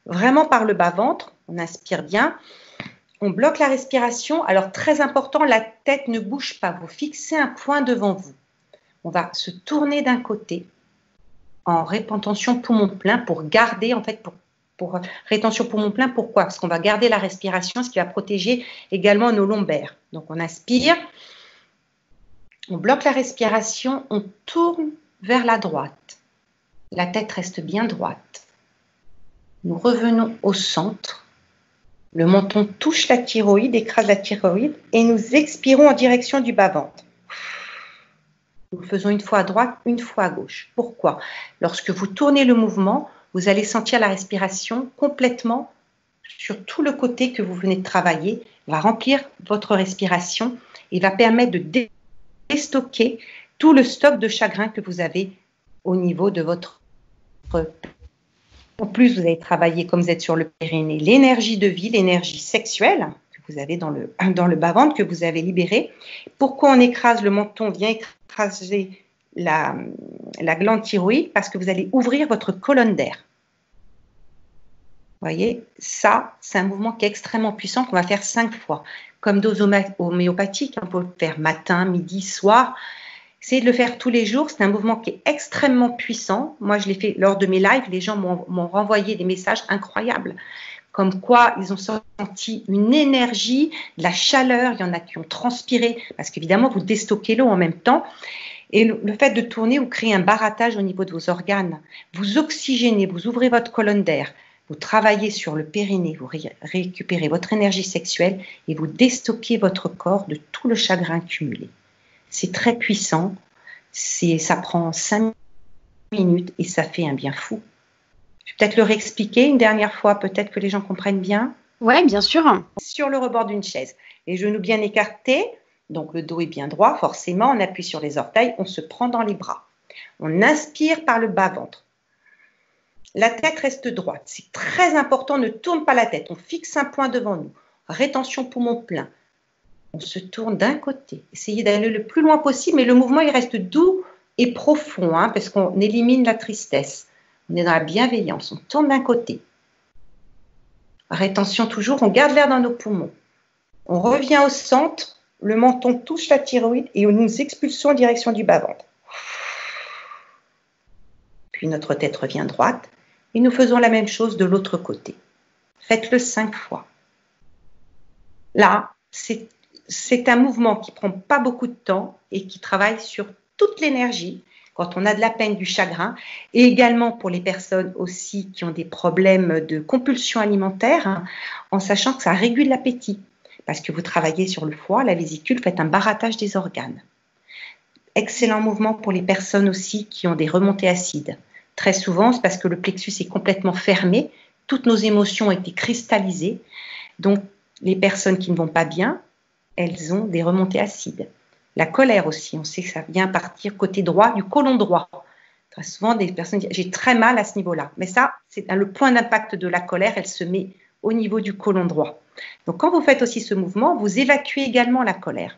vraiment par le bas-ventre, on inspire bien. On bloque la respiration. Alors très important, la tête ne bouge pas. Vous fixez un point devant vous. On va se tourner d'un côté en rétention poumon plein pour garder, en fait, pour, pour rétention poumon plein. Pourquoi? Parce qu'on va garder la respiration, ce qui va protéger également nos lombaires. Donc on inspire, on bloque la respiration, on tourne vers la droite. La tête reste bien droite. Nous revenons au centre. Le menton touche la thyroïde, écrase la thyroïde et nous expirons en direction du bas-ventre. Nous faisons une fois à droite, une fois à gauche. Pourquoi? Lorsque vous tournez le mouvement, vous allez sentir la respiration complètement sur tout le côté que vous venez de travailler, va remplir votre respiration et va permettre de déstocker tout le stock de chagrin que vous avez au niveau de votre en plus, vous avez travaillé, comme vous êtes sur le périnée, l'énergie de vie, l'énergie sexuelle vous avez dans le, dans le bas-ventre, que vous avez libéré. Pourquoi on écrase le menton, vient écraser la, la glande thyroïde Parce que vous allez ouvrir votre colonne d'air. Vous voyez, ça, c'est un mouvement qui est extrêmement puissant qu'on va faire cinq fois. Comme dose homéopathique, on peut le faire matin, midi, soir. Essayez de le faire tous les jours. C'est un mouvement qui est extrêmement puissant. Moi, je l'ai fait lors de mes lives. Les gens m'ont renvoyé des messages incroyables. Comme quoi, ils ont senti une énergie, de la chaleur. Il y en a qui ont transpiré. Parce qu'évidemment, vous déstockez l'eau en même temps. Et le, fait de tourner, vous créez un barattage au niveau de vos organes. Vous oxygénez, vous ouvrez votre colonne d'air. Vous travaillez sur le périnée, vous récupérez votre énergie sexuelle et vous déstockez votre corps de tout le chagrin cumulé. C'est très puissant. Ça prend cinq minutes et ça fait un bien fou. Je vais peut-être le réexpliquer une dernière fois, peut-être que les gens comprennent bien. Oui, bien sûr. Sur le rebord d'une chaise, les genoux bien écartés, donc le dos est bien droit, forcément, on appuie sur les orteils, on se prend dans les bras. On inspire par le bas-ventre. La tête reste droite. C'est très important, ne tourne pas la tête. On fixe un point devant nous. Rétention poumon plein on se tourne d'un côté. Essayez d'aller le plus loin possible, mais le mouvement, il reste doux et profond, hein, parce qu'on élimine la tristesse. On est dans la bienveillance. On tourne d'un côté. Rétention toujours, on garde l'air dans nos poumons. On revient au centre, le menton touche la thyroïde et nous expulsons en direction du bas-ventre. Puis notre tête revient droite et nous faisons la même chose de l'autre côté. Faites-le cinq fois. Là, c'est un mouvement qui prend pas beaucoup de temps et qui travaille sur toute l'énergie quand on a de la peine, du chagrin, et également pour les personnes aussi qui ont des problèmes de compulsion alimentaire, hein, en sachant que ça régule l'appétit, parce que vous travaillez sur le foie, la vésicule, faites un barattage des organes. Excellent mouvement pour les personnes aussi qui ont des remontées acides. Très souvent, c'est parce que le plexus est complètement fermé, toutes nos émotions ont été cristallisées. Donc, les personnes qui ne vont pas bien, elles ont des remontées acides. La colère aussi, on sait que ça vient partir côté droit du côlon droit. Très souvent, des personnes disent j'ai très mal à ce niveau-là. Mais ça, c'est le point d'impact de la colère, elle se met au niveau du côlon droit. Donc, quand vous faites aussi ce mouvement, vous évacuez également la colère.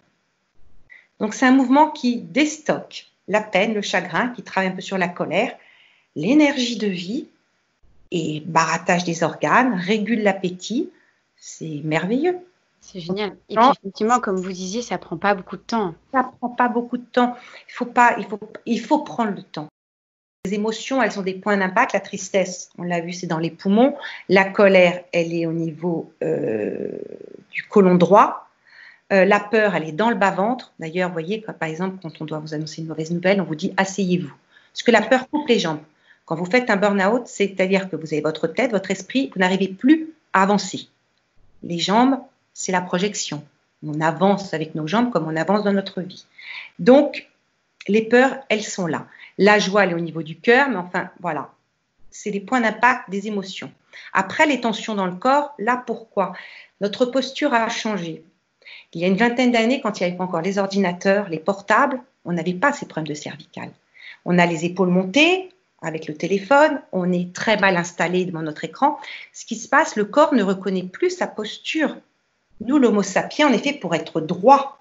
Donc, c'est un mouvement qui déstocke la peine, le chagrin, qui travaille un peu sur la colère, l'énergie de vie et barattage des organes, régule l'appétit. C'est merveilleux. C'est génial. Et puis effectivement, comme vous disiez, ça prend pas beaucoup de temps. Ça prend pas beaucoup de temps. Il faut pas, il faut, il faut prendre le temps. Les émotions, elles ont des points d'impact. La tristesse, on l'a vu, c'est dans les poumons. La colère, elle est au niveau euh, du côlon droit. Euh, la peur, elle est dans le bas-ventre. D'ailleurs, vous voyez, par exemple, quand on doit vous annoncer une mauvaise nouvelle, on vous dit asseyez-vous. Parce que la peur coupe les jambes. Quand vous faites un burn-out, c'est-à-dire que vous avez votre tête, votre esprit, vous n'arrivez plus à avancer. Les jambes, c'est la projection. On avance avec nos jambes comme on avance dans notre vie. Donc, les peurs, elles sont là. La joie, elle est au niveau du cœur, mais enfin, voilà. C'est les points d'impact des émotions. Après, les tensions dans le corps, là, pourquoi? Notre posture a changé. Il y a une vingtaine d'années, quand il n'y avait pas encore les ordinateurs, les portables, on n'avait pas ces problèmes de cervicales. On a les épaules montées, avec le téléphone, on est très mal installé devant notre écran. Ce qui se passe, le corps ne reconnaît plus sa posture. Nous, l'Homo sapiens, est fait pour être droit.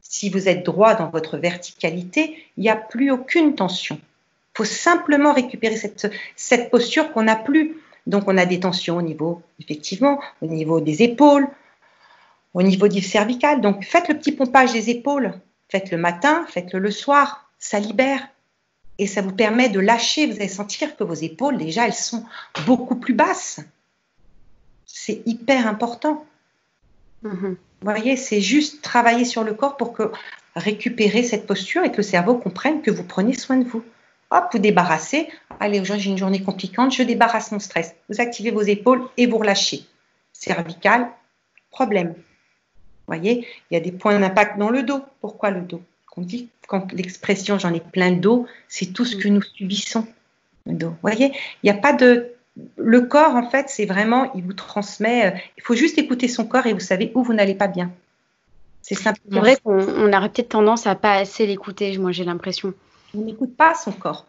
Si vous êtes droit dans votre verticalité, il n'y a plus aucune tension. Il faut simplement récupérer cette, cette posture qu'on n'a plus. Donc, on a des tensions au niveau, effectivement, au niveau des épaules, au niveau du cervical. Donc, faites le petit pompage des épaules. Faites le matin, faites-le le soir. Ça libère et ça vous permet de lâcher. Vous allez sentir que vos épaules, déjà, elles sont beaucoup plus basses. C'est hyper important. Vous voyez, c'est juste travailler sur le corps pour que récupérer cette posture et que le cerveau comprenne que vous prenez soin de vous. Hop, vous débarrassez. Allez, aujourd'hui j'ai une journée compliquante, je débarrasse mon stress. Vous activez vos épaules et vous relâchez. Cervical, problème. Vous voyez, il y a des points d'impact dans le dos. Pourquoi le dos? On dit quand l'expression j'en ai plein de dos, c'est tout ce que nous subissons. Le dos. Vous voyez, il n'y a pas de. Le corps, en fait, c'est vraiment, il vous transmet. Euh, il faut juste écouter son corps et vous savez où vous n'allez pas bien. C'est simplement. vrai qu'on on aurait peut-être tendance à pas assez l'écouter, moi j'ai l'impression. On n'écoute pas son corps.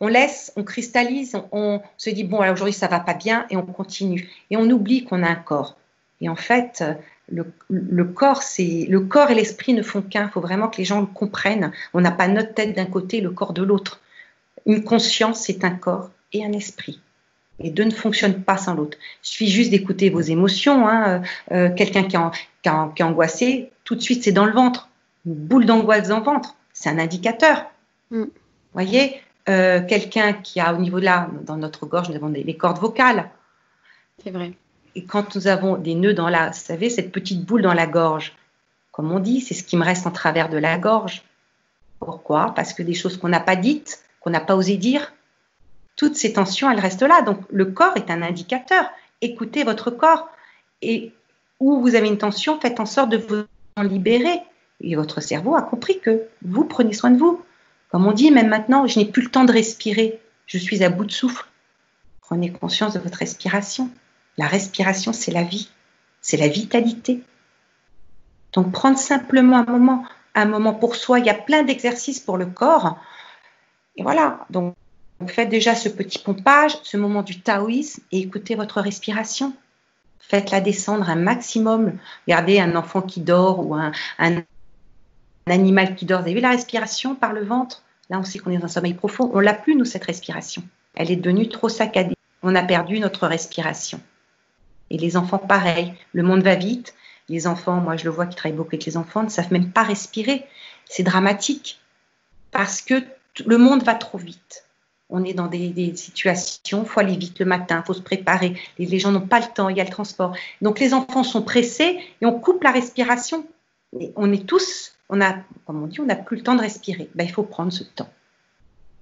On laisse, on cristallise, on, se dit bon, aujourd'hui ça va pas bien et on continue. Et on oublie qu'on a un corps. Et en fait, le, corps, c'est le corps et l'esprit ne font qu'un. Il faut vraiment que les gens le comprennent. On n'a pas notre tête d'un côté, le corps de l'autre. Une conscience, c'est un corps et un esprit. Et deux ne fonctionnent pas sans l'autre. Il suffit juste d'écouter vos émotions. Hein. Euh, quelqu'un qui, qui, est angoissé, tout de suite, c'est dans le ventre. Une boule d'angoisse dans le ventre, c'est un indicateur. Vous mm. voyez, euh, quelqu'un qui a au niveau de là, dans notre gorge, nous avons des, les cordes vocales. C'est vrai. Et quand nous avons des nœuds dans la, vous savez, cette petite boule dans la gorge, comme on dit, c'est ce qui me reste en travers de la gorge. Pourquoi? Parce que des choses qu'on n'a pas dites, qu'on n'a pas osé dire, toutes ces tensions, elles restent là. Donc le corps est un indicateur. Écoutez votre corps. Et où vous avez une tension, faites en sorte de vous en libérer. Et votre cerveau a compris que vous prenez soin de vous. Comme on dit, même maintenant, je n'ai plus le temps de respirer. Je suis à bout de souffle. Prenez conscience de votre respiration. La respiration, c'est la vie, c'est la vitalité. Donc prendre simplement un moment, un moment pour soi. Il y a plein d'exercices pour le corps. Et voilà, donc faites déjà ce petit pompage, ce moment du taoïsme et écoutez votre respiration. Faites-la descendre un maximum. Regardez un enfant qui dort ou un, animal qui dort. Vous avez vu la respiration par le ventre? Là, on sait qu'on est dans un sommeil profond. On l'a plus, nous, cette respiration. Elle est devenue trop saccadée. On a perdu notre respiration. Et les enfants, pareil. Le monde va vite. Les enfants, moi je le vois qui travaillent beaucoup avec les enfants, ne savent même pas respirer. C'est dramatique parce que le monde va trop vite. On est dans des, situations, il faut aller vite le matin, il faut se préparer. Les, gens n'ont pas le temps, il y a le transport. Donc les enfants sont pressés et on coupe la respiration. on est tous, on a, comme on dit, on n'a plus le temps de respirer. Ben, il faut prendre ce temps.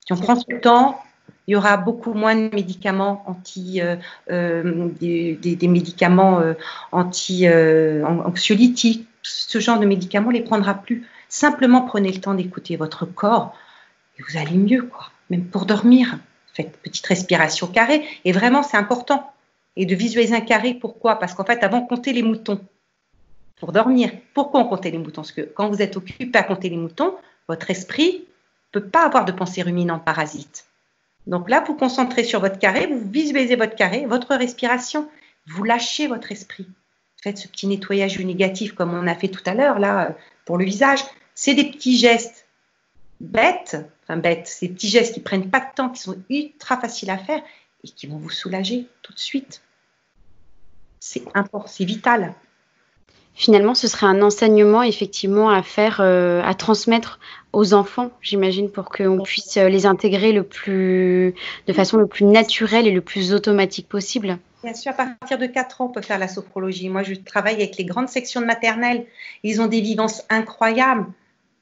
Si on prend ce temps, il y aura beaucoup moins de médicaments anti, euh, euh, des, médicaments euh, anti anxiolytiques. Ce genre de médicaments, on les prendra plus. Simplement prenez le temps d'écouter votre corps et vous allez mieux, quoi. Même pour dormir, faites petite respiration carrée. Et vraiment, c'est important. Et de visualiser un carré, pourquoi? Parce qu'en fait, avant, compter les moutons pour dormir. Pourquoi on comptait les moutons? Parce que quand vous êtes occupé à compter les moutons, votre esprit ne peut pas avoir de pensée ruminante parasite. Donc là, vous concentrez sur votre carré, vous visualisez votre carré, votre respiration, vous lâchez votre esprit. Faites ce petit nettoyage négatif comme on a fait tout à l'heure là pour le visage. C'est des petits gestes bêtes, enfin bêtes, ces petits gestes qui prennent pas de temps, qui sont ultra faciles à faire et qui vont vous soulager tout de suite. C'est important, c'est vital finalement, ce serait un enseignement effectivement à faire, euh, à transmettre aux enfants, j'imagine, pour qu'on puisse euh, les intégrer le plus, de façon le plus naturelle et le plus automatique possible. Bien sûr, à partir de 4 ans, on peut faire la sophrologie. Moi, je travaille avec les grandes sections de maternelle. Ils ont des vivances incroyables.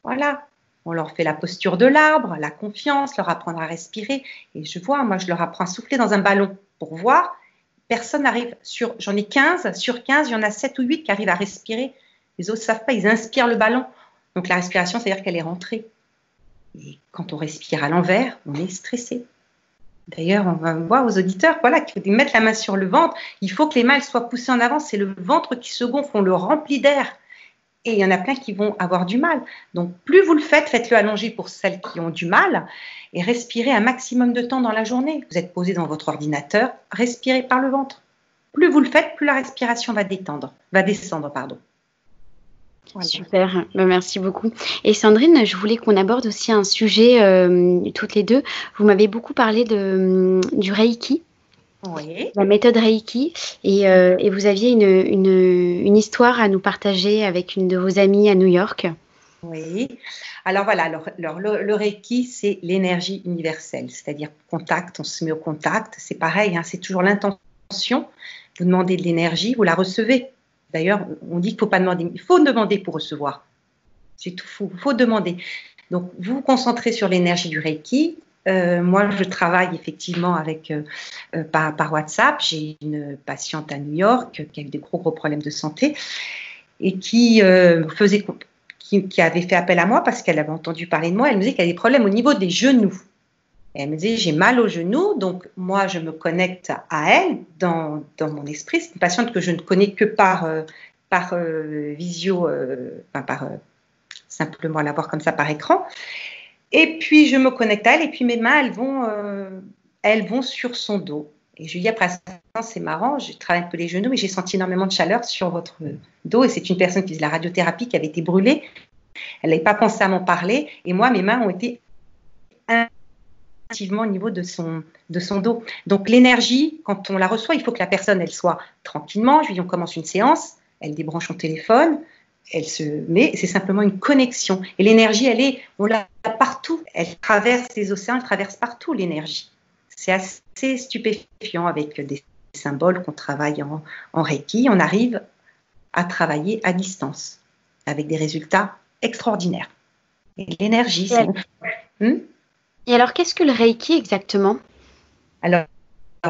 Voilà. On leur fait la posture de l'arbre, la confiance, leur apprendre à respirer. Et je vois, moi, je leur apprends à souffler dans un ballon pour voir personne n'arrive sur, j'en ai 15, sur 15, il y en a 7 ou 8 qui arrivent à respirer. Les autres ne savent pas, ils inspirent le ballon. Donc la respiration, c'est-à-dire qu'elle est rentrée. Et quand on respire à l'envers, on est stressé. D'ailleurs, on va voir aux auditeurs voilà, qu'il faut mettre la main sur le ventre. Il faut que les mains soient poussées en avant. C'est le ventre qui se gonfle, on le remplit d'air. Et il y en a plein qui vont avoir du mal. Donc, plus vous le faites, faites-le allongé pour celles qui ont du mal et respirez un maximum de temps dans la journée. Vous êtes posé dans votre ordinateur, respirez par le ventre. Plus vous le faites, plus la respiration va détendre, va descendre, pardon. Super, ben, merci beaucoup. Et Sandrine, je voulais qu'on aborde aussi un sujet euh, toutes les deux. Vous m'avez beaucoup parlé de, du Reiki. Oui. La méthode Reiki. Et, euh, et vous aviez une, une, une, histoire à nous partager avec une de vos amies à New York. Oui. Alors voilà, alors, le, le, Reiki, c'est l'énergie universelle, c'est-à-dire contact, on se met au contact. C'est pareil, hein, c'est toujours l'intention. Vous demandez de l'énergie, vous la recevez. D'ailleurs, on dit qu'il ne faut pas demander, il faut demander pour recevoir. C'est tout, il faut, demander. Donc, vous vous concentrez sur l'énergie du Reiki. Euh, moi, je travaille effectivement avec euh, euh, par, WhatsApp. J'ai une patiente à New York qui a eu des gros gros problèmes de santé et qui faisait qui, avait fait appel à moi parce qu'elle avait entendu parler de moi. Elle me disait qu'elle avait des problèmes au niveau des genoux. Elle me disait j'ai mal au genou, donc moi je me connecte à elle dans, dans mon esprit. C'est une patiente que je ne connais que par, par visio, enfin par simplement la voir comme ça par écran. Et puis je me connecte à elle et puis mes mains elles vont, elles vont sur son dos. Et dis après c'est marrant, je travaille un peu les genoux, mais j'ai senti énormément de chaleur sur votre dos. Et c'est une personne qui faisait la radiothérapie qui avait été brûlée. Elle n'avait pas pensé à m'en parler. Et moi, mes mains ont été au niveau de son, de son dos. Donc l'énergie, quand on la reçoit, il faut que la personne, elle soit tranquillement. Je lui dis, on commence une séance, elle débranche son téléphone, elle se met, c'est simplement une connexion. Et l'énergie, elle est, on l'a partout. Elle traverse les océans, elle traverse partout l'énergie. C'est assez stupéfiant avec des symboles qu'on travaille en, en Reiki. On arrive à travailler à distance avec des résultats extraordinaires. Et l'énergie, c'est... Hmm? Et alors, qu'est-ce que le Reiki exactement? Alors,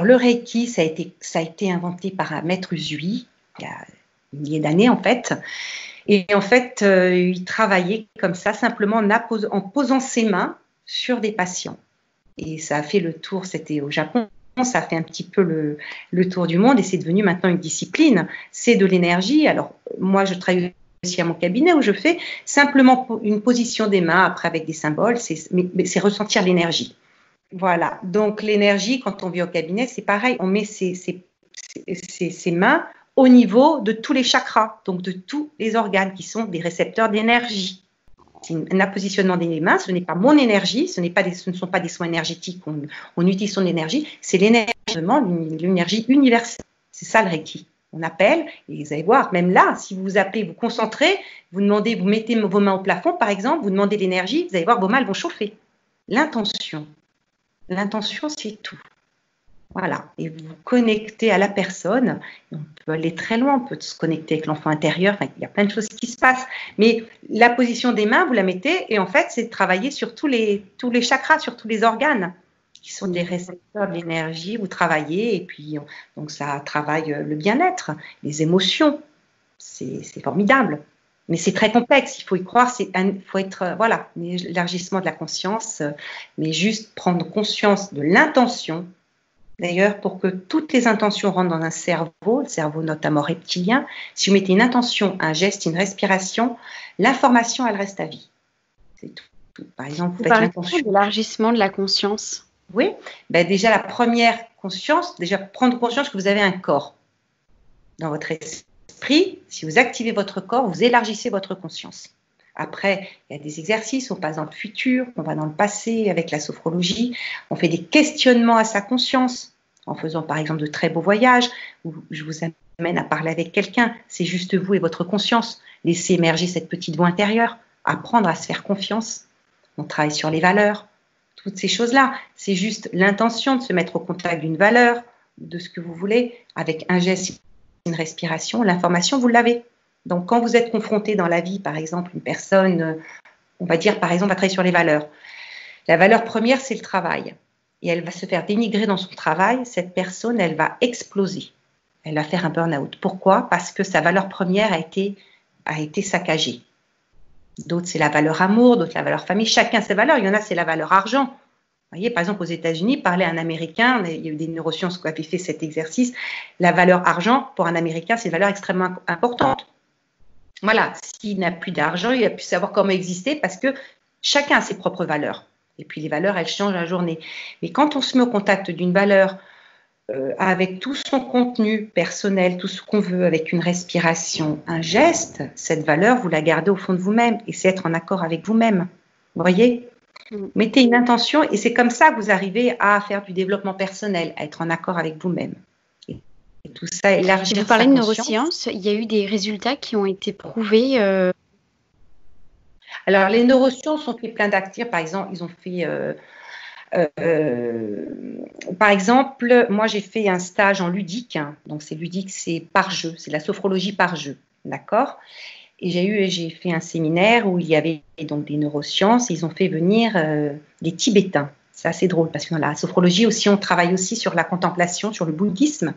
le Reiki, ça a, été, ça a été inventé par un maître Usui, il y a une millier d'années en fait. Et en fait, euh, il travaillait comme ça, simplement en, posant ses mains sur des patients. Et ça a fait le tour, c'était au Japon, ça a fait un petit peu le, le tour du monde et c'est devenu maintenant une discipline. C'est de l'énergie. Alors, moi, je travaille aussi à mon cabinet où je fais simplement une position des mains après avec des symboles, c'est ressentir l'énergie. Voilà, donc l'énergie, quand on vit au cabinet, c'est pareil, on met ses, mains au niveau de tous les chakras, donc de tous les organes qui sont des récepteurs d'énergie. C'est un appositionnement des mains, ce n'est pas mon énergie, ce, ne sont pas des soins énergétiques, on, on utilise son énergie, c'est l'énergie, l'énergie universelle. C'est ça le Reiki on appelle, et vous allez voir, même là, si vous vous appelez, vous concentrez, vous demandez, vous mettez vos mains au plafond, par exemple, vous demandez l'énergie, vous allez voir, vos mains vont chauffer. L'intention. L'intention, c'est tout. Voilà. Et vous connectez à la personne. On peut aller très loin, on peut se connecter avec l'enfant intérieur. il y a plein de choses qui se passent. Mais la position des mains, vous la mettez, et en fait, c'est travailler sur tous les, tous les chakras, sur tous les organes qui sont des récepteurs de l'énergie, vous travaillez et puis donc ça travaille le bien-être, les émotions. C'est formidable. Mais c'est très complexe, il faut y croire, il faut être, voilà, l'élargissement de la conscience, mais juste prendre conscience de l'intention. D'ailleurs, pour que toutes les intentions rentrent dans un cerveau, le cerveau notamment reptilien, si vous mettez une intention, un geste, une respiration, l'information, elle reste à vie. C'est tout. Par exemple, vous, vous faites l'intention. l'élargissement de la conscience oui, ben déjà la première conscience, déjà prendre conscience que vous avez un corps dans votre esprit. Si vous activez votre corps, vous élargissez votre conscience. Après, il y a des exercices, on passe dans le futur, on va dans le passé avec la sophrologie, on fait des questionnements à sa conscience en faisant par exemple de très beaux voyages où je vous amène à parler avec quelqu'un, c'est juste vous et votre conscience. Laissez émerger cette petite voix intérieure, apprendre à se faire confiance. On travaille sur les valeurs, toutes ces choses-là. C'est juste l'intention de se mettre au contact d'une valeur, de ce que vous voulez, avec un geste, une respiration, l'information, vous l'avez. Donc, quand vous êtes confronté dans la vie, par exemple, une personne, on va dire, par exemple, va travailler sur les valeurs. La valeur première, c'est le travail. Et elle va se faire dénigrer dans son travail. Cette personne, elle va exploser. Elle va faire un burn-out. Pourquoi? Parce que sa valeur première a été, a été saccagée. D'autres, c'est la valeur amour, d'autres, la valeur famille. Chacun ses valeurs. Il y en a, c'est la valeur argent. Vous voyez, par exemple, aux États-Unis, parler à un Américain, il y a eu des neurosciences qui avaient fait cet exercice. La valeur argent, pour un Américain, c'est une valeur extrêmement importante. Voilà, s'il n'a plus d'argent, il a pu savoir comment exister parce que chacun a ses propres valeurs. Et puis les valeurs, elles changent la journée. Mais quand on se met au contact d'une valeur euh, avec tout son contenu personnel, tout ce qu'on veut, avec une respiration, un geste, cette valeur, vous la gardez au fond de vous-même et c'est être en accord avec vous-même. Vous voyez? Mm. Mettez une intention et c'est comme ça que vous arrivez à faire du développement personnel, à être en accord avec vous-même. Et, tout ça élargit. Vous parlez de neurosciences, il y a eu des résultats qui ont été prouvés euh, alors, les neurosciences ont fait plein d'actifs. Par exemple, ils ont fait. Euh, euh, par exemple, moi j'ai fait un stage en ludique. donc, c'est ludique, c'est par jeu. C'est la sophrologie par jeu. D'accord? Et j'ai eu, j'ai fait un séminaire où il y avait donc des neurosciences. ils ont fait venir des Tibétains. C'est assez drôle parce que dans la sophrologie aussi, on travaille aussi sur la contemplation, sur le bouddhisme.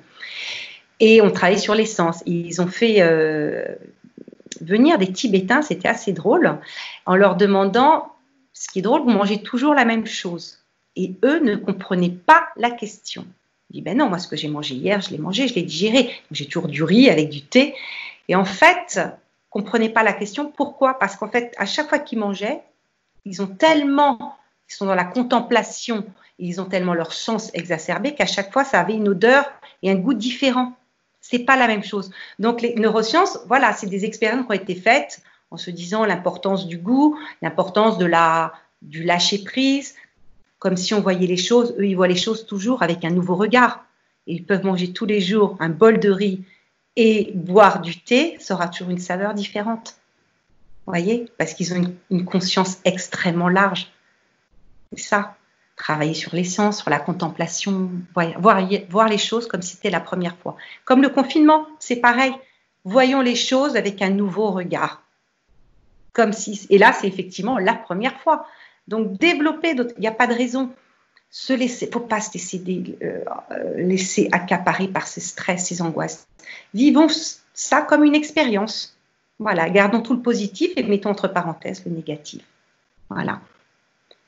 Et on travaille sur l'essence. Ils ont fait venir des Tibétains, c'était assez drôle, en leur demandant, ce qui est drôle, vous mangez toujours la même chose. Et eux ne comprenaient pas la question. Je dis, ben non, moi ce que j'ai mangé hier, je l'ai mangé, je l'ai digéré. J'ai toujours du riz avec du thé. Et en fait, comprenaient pas la question. Pourquoi? Parce qu'en fait, à chaque fois qu'ils mangeaient, ils ont tellement, ils sont dans la contemplation, ils ont tellement leur sens exacerbé qu'à chaque fois, ça avait une odeur et un goût différent c'est pas la même chose. Donc les neurosciences, voilà, c'est des expériences qui ont été faites en se disant l'importance du goût, l'importance de la du lâcher prise, comme si on voyait les choses. Eux, ils voient les choses toujours avec un nouveau regard. ils peuvent manger tous les jours un bol de riz et boire du thé, ça aura toujours une saveur différente. Vous voyez? Parce qu'ils ont une conscience extrêmement large. C'est ça travailler sur l'essence, sur la contemplation, voir, les choses comme si c'était la première fois. Comme le confinement, c'est pareil. Voyons les choses avec un nouveau regard. Comme si, et là, c'est effectivement la première fois. Donc, développer. Il n'y a pas de raison. Se laisser, faut pas se laisser, euh, laisser accaparer par ces stress, ces angoisses. Vivons ça comme une expérience. Voilà, gardons tout le positif et mettons entre parenthèses le négatif. Voilà.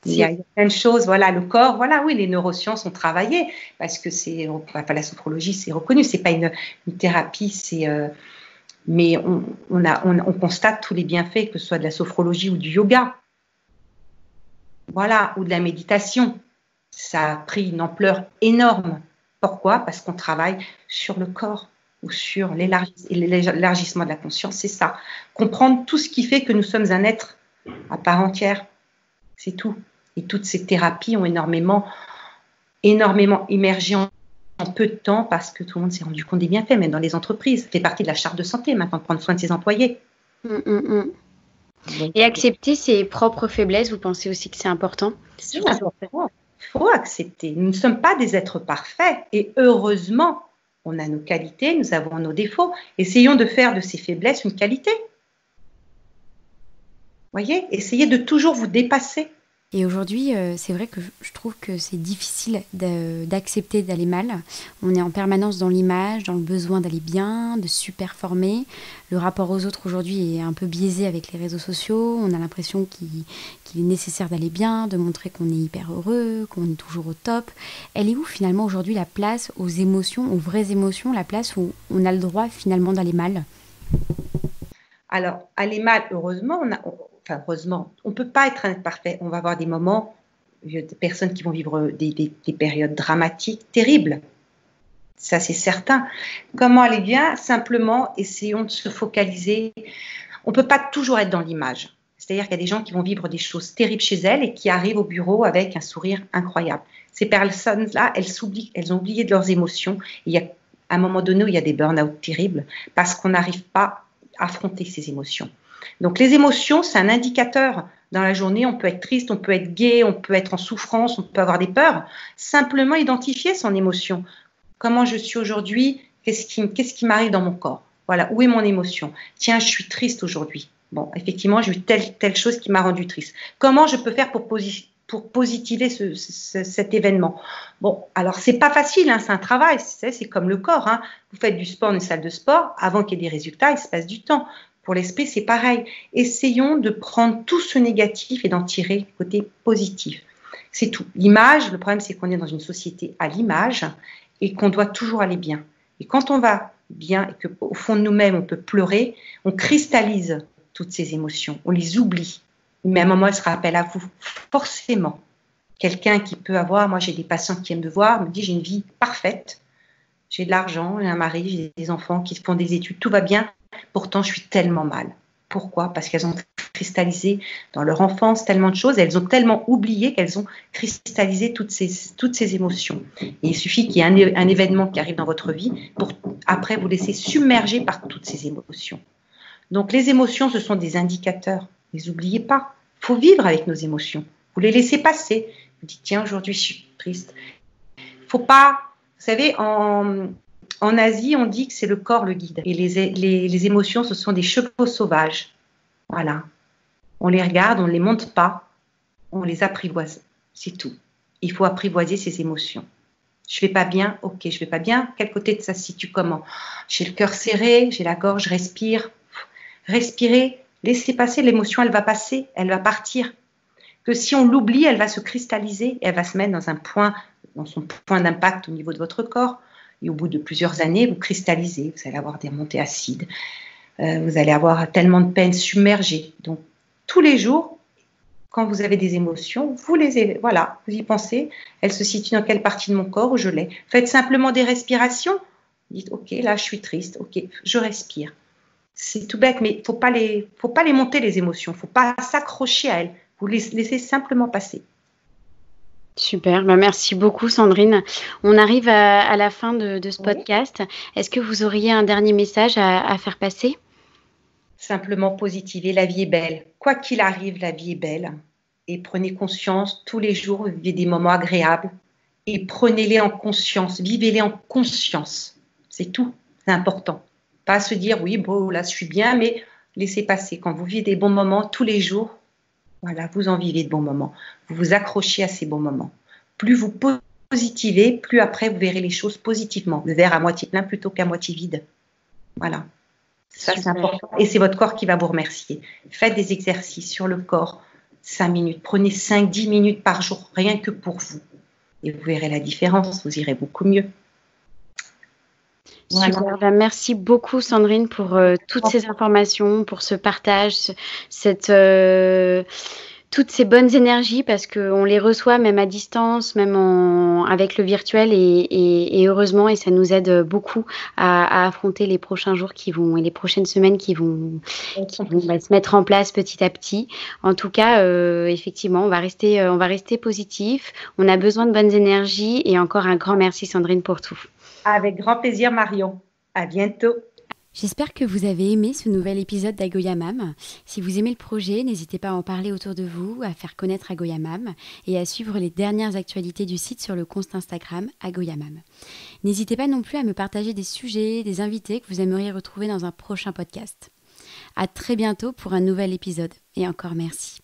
Il y, a, plein de choses, voilà, le corps, voilà, oui, les neurosciences ont travaillé parce que c'est, enfin, la sophrologie, c'est reconnu, c'est pas une, thérapie, c'est, euh, mais on, a, on, constate tous les bienfaits, que ce soit de la sophrologie ou du yoga, voilà, ou de la méditation. Ça a pris une ampleur énorme. Pourquoi? Parce qu'on travaille sur le corps ou sur l'élargissement de la conscience, c'est ça. Comprendre tout ce qui fait que nous sommes un être à part entière, c'est tout. Et toutes ces thérapies ont énormément, énormément émergé en, peu de temps parce que tout le monde s'est rendu compte des bienfaits, même dans les entreprises. Ça fait partie de la charte de santé maintenant, de prendre soin de ses employés. Hum, hum, hum. Et accepter ses propres faiblesses, vous pensez aussi que c'est important? Il faut accepter. Nous ne sommes pas des êtres parfaits et heureusement, on a nos qualités, nous avons nos défauts. Essayons de faire de ces faiblesses une qualité. Voyez, essayez de toujours vous dépasser. Et aujourd'hui, euh, c'est vrai que je trouve que c'est difficile d'accepter d'aller mal. On est en permanence dans l'image, dans le besoin d'aller bien, de superformer. Le rapport aux autres aujourd'hui est un peu biaisé avec les réseaux sociaux. On a l'impression qu'il est nécessaire d'aller bien, de montrer qu'on est hyper heureux, qu'on est toujours au top. Elle est où finalement aujourd'hui la place aux émotions, aux vraies émotions, la place où on a le droit finalement d'aller mal? Alors, aller mal, heureusement, on a, enfin heureusement, on ne peut pas être un parfait. On va avoir des moments, des personnes qui vont vivre des, périodes dramatiques, terribles. Ça, c'est certain. Comment aller bien? Simplement, essayons de se focaliser. On ne peut pas toujours être dans l'image. C'est-à-dire qu'il y a des gens qui vont vivre des choses terribles chez elles et qui arrivent au bureau avec un sourire incroyable. Ces personnes-là, elles, elles ont oublié de leurs émotions. Il y a, à un moment donné, il y a des burn-out terribles parce qu'on n'arrive pas à affronter ces émotions. Donc les émotions, c'est un indicateur. Dans la journée, on peut être triste, on peut être gai, on peut être en souffrance, on peut avoir des peurs. Simplement identifier son émotion. Comment je suis aujourd'hui? Qu'est-ce qui, m'arrive dans mon corps? Voilà, où est mon émotion? Tiens, je suis triste aujourd'hui. Bon, effectivement, j'ai eu telle, chose qui m'a rendu triste. Comment je peux faire pour, positiver cet événement? Bon, alors c'est pas facile, hein, c'est un travail, c'est comme le corps. Hein. Vous faites du sport une salle de sport, avant qu'il y ait des résultats, il se passe du temps. Pour l'esprit, c'est pareil. Essayons de prendre tout ce négatif et d'en tirer le côté positif. C'est tout. L'image, le problème, c'est qu'on est dans une société à l'image et qu'on doit toujours aller bien. Et quand on va bien et qu'au fond de nous-mêmes, on peut pleurer, on cristallise toutes ces émotions, on les oublie. Mais à un moment, elles se rappellent à vous, forcément. Quelqu'un qui peut avoir, moi j'ai des patients qui aiment me voir, me dit j'ai une vie parfaite, j'ai de l'argent, j'ai un mari, j'ai des enfants qui font des études, tout va bien, pourtant je suis tellement mal. Pourquoi? Parce qu'elles ont cristallisé dans leur enfance tellement de choses, elles ont tellement oublié qu'elles ont cristallisé toutes ces, toutes ces émotions. Et il suffit qu'il y ait un, événement qui arrive dans votre vie pour après vous laisser submerger par toutes ces émotions. Donc les émotions, ce sont des indicateurs. Les oubliez pas. Il faut vivre avec nos émotions. Vous les laissez passer. Vous dites, tiens, aujourd'hui, je suis triste. Il faut pas, vous savez, en, en Asie, on dit que c'est le corps le guide. Et les, émotions, ce sont des chevaux sauvages. Voilà. On les regarde, on ne les monte pas, on les apprivoise. C'est tout. Il faut apprivoiser ses émotions. Je vais pas bien, ok, je vais pas bien? Quel côté de ça se situe comment? J'ai le cœur serré, j'ai la gorge, respire. Respirez, laissez passer l'émotion, elle va passer, elle va partir. Que si on l'oublie, elle va se cristalliser, elle va se mettre dans un point, dans son point d'impact au niveau de votre corps. Et au bout de plusieurs années, vous cristallisez, vous allez avoir des remontées acides, euh, vous allez avoir tellement de peine submergée. Donc, tous les jours, quand vous avez des émotions, vous les voilà, vous y pensez, elles se situent dans quelle partie de mon corps où je l'ai. Faites simplement des respirations. Dites, ok, là, je suis triste, ok, je respire. C'est tout bête, mais il faut pas les, faut pas les monter les émotions, faut pas s'accrocher à elles. Vous les laissez simplement passer. Super, bah, merci beaucoup Sandrine. On arrive à, la fin de, ce podcast. Est-ce que vous auriez un dernier message à, faire passer? Simplement positiver, la vie est belle. Quoi qu'il arrive, la vie est belle. Et prenez conscience, tous les jours, vivez des moments agréables. Et prenez-les en conscience, vivez-les en conscience. C'est tout, c'est important. Pas se dire, oui, bon, là, je suis bien, mais laissez passer. Quand vous vivez des bons moments tous les jours, voilà, vous en vivez de bons moments. Vous vous accrochez à ces bons moments. Plus vous positivez, plus après vous verrez les choses positivement. Le verre à moitié plein plutôt qu'à moitié vide. Voilà. Ça, c'est important. Et c'est votre corps qui va vous remercier. Faites des exercices sur le corps, 5 minutes. Prenez 5-10 minutes par jour, rien que pour vous. Et vous verrez la différence, vous irez beaucoup mieux. Super. Ben, merci beaucoup Sandrine pour euh, toutes ces informations, pour ce partage, cette, euh, toutes ces bonnes énergies parce qu'on les reçoit même à distance, même en, avec le virtuel et, heureusement et ça nous aide beaucoup à, affronter les prochains jours qui vont et les prochaines semaines qui vont, bah, se mettre en place petit à petit. En tout cas, euh, effectivement, on va rester, on va rester positif. On a besoin de bonnes énergies et encore un grand merci Sandrine pour tout. Avec grand plaisir, Marion. À bientôt. J'espère que vous avez aimé ce nouvel épisode d'Agoyamam. Si vous aimez le projet, n'hésitez pas à en parler autour de vous, à faire connaître Agoyamam et à suivre les dernières actualités du site sur le compte Instagram Agoyamam. N'hésitez pas non plus à me partager des sujets, des invités que vous aimeriez retrouver dans un prochain podcast. À très bientôt pour un nouvel épisode et encore merci.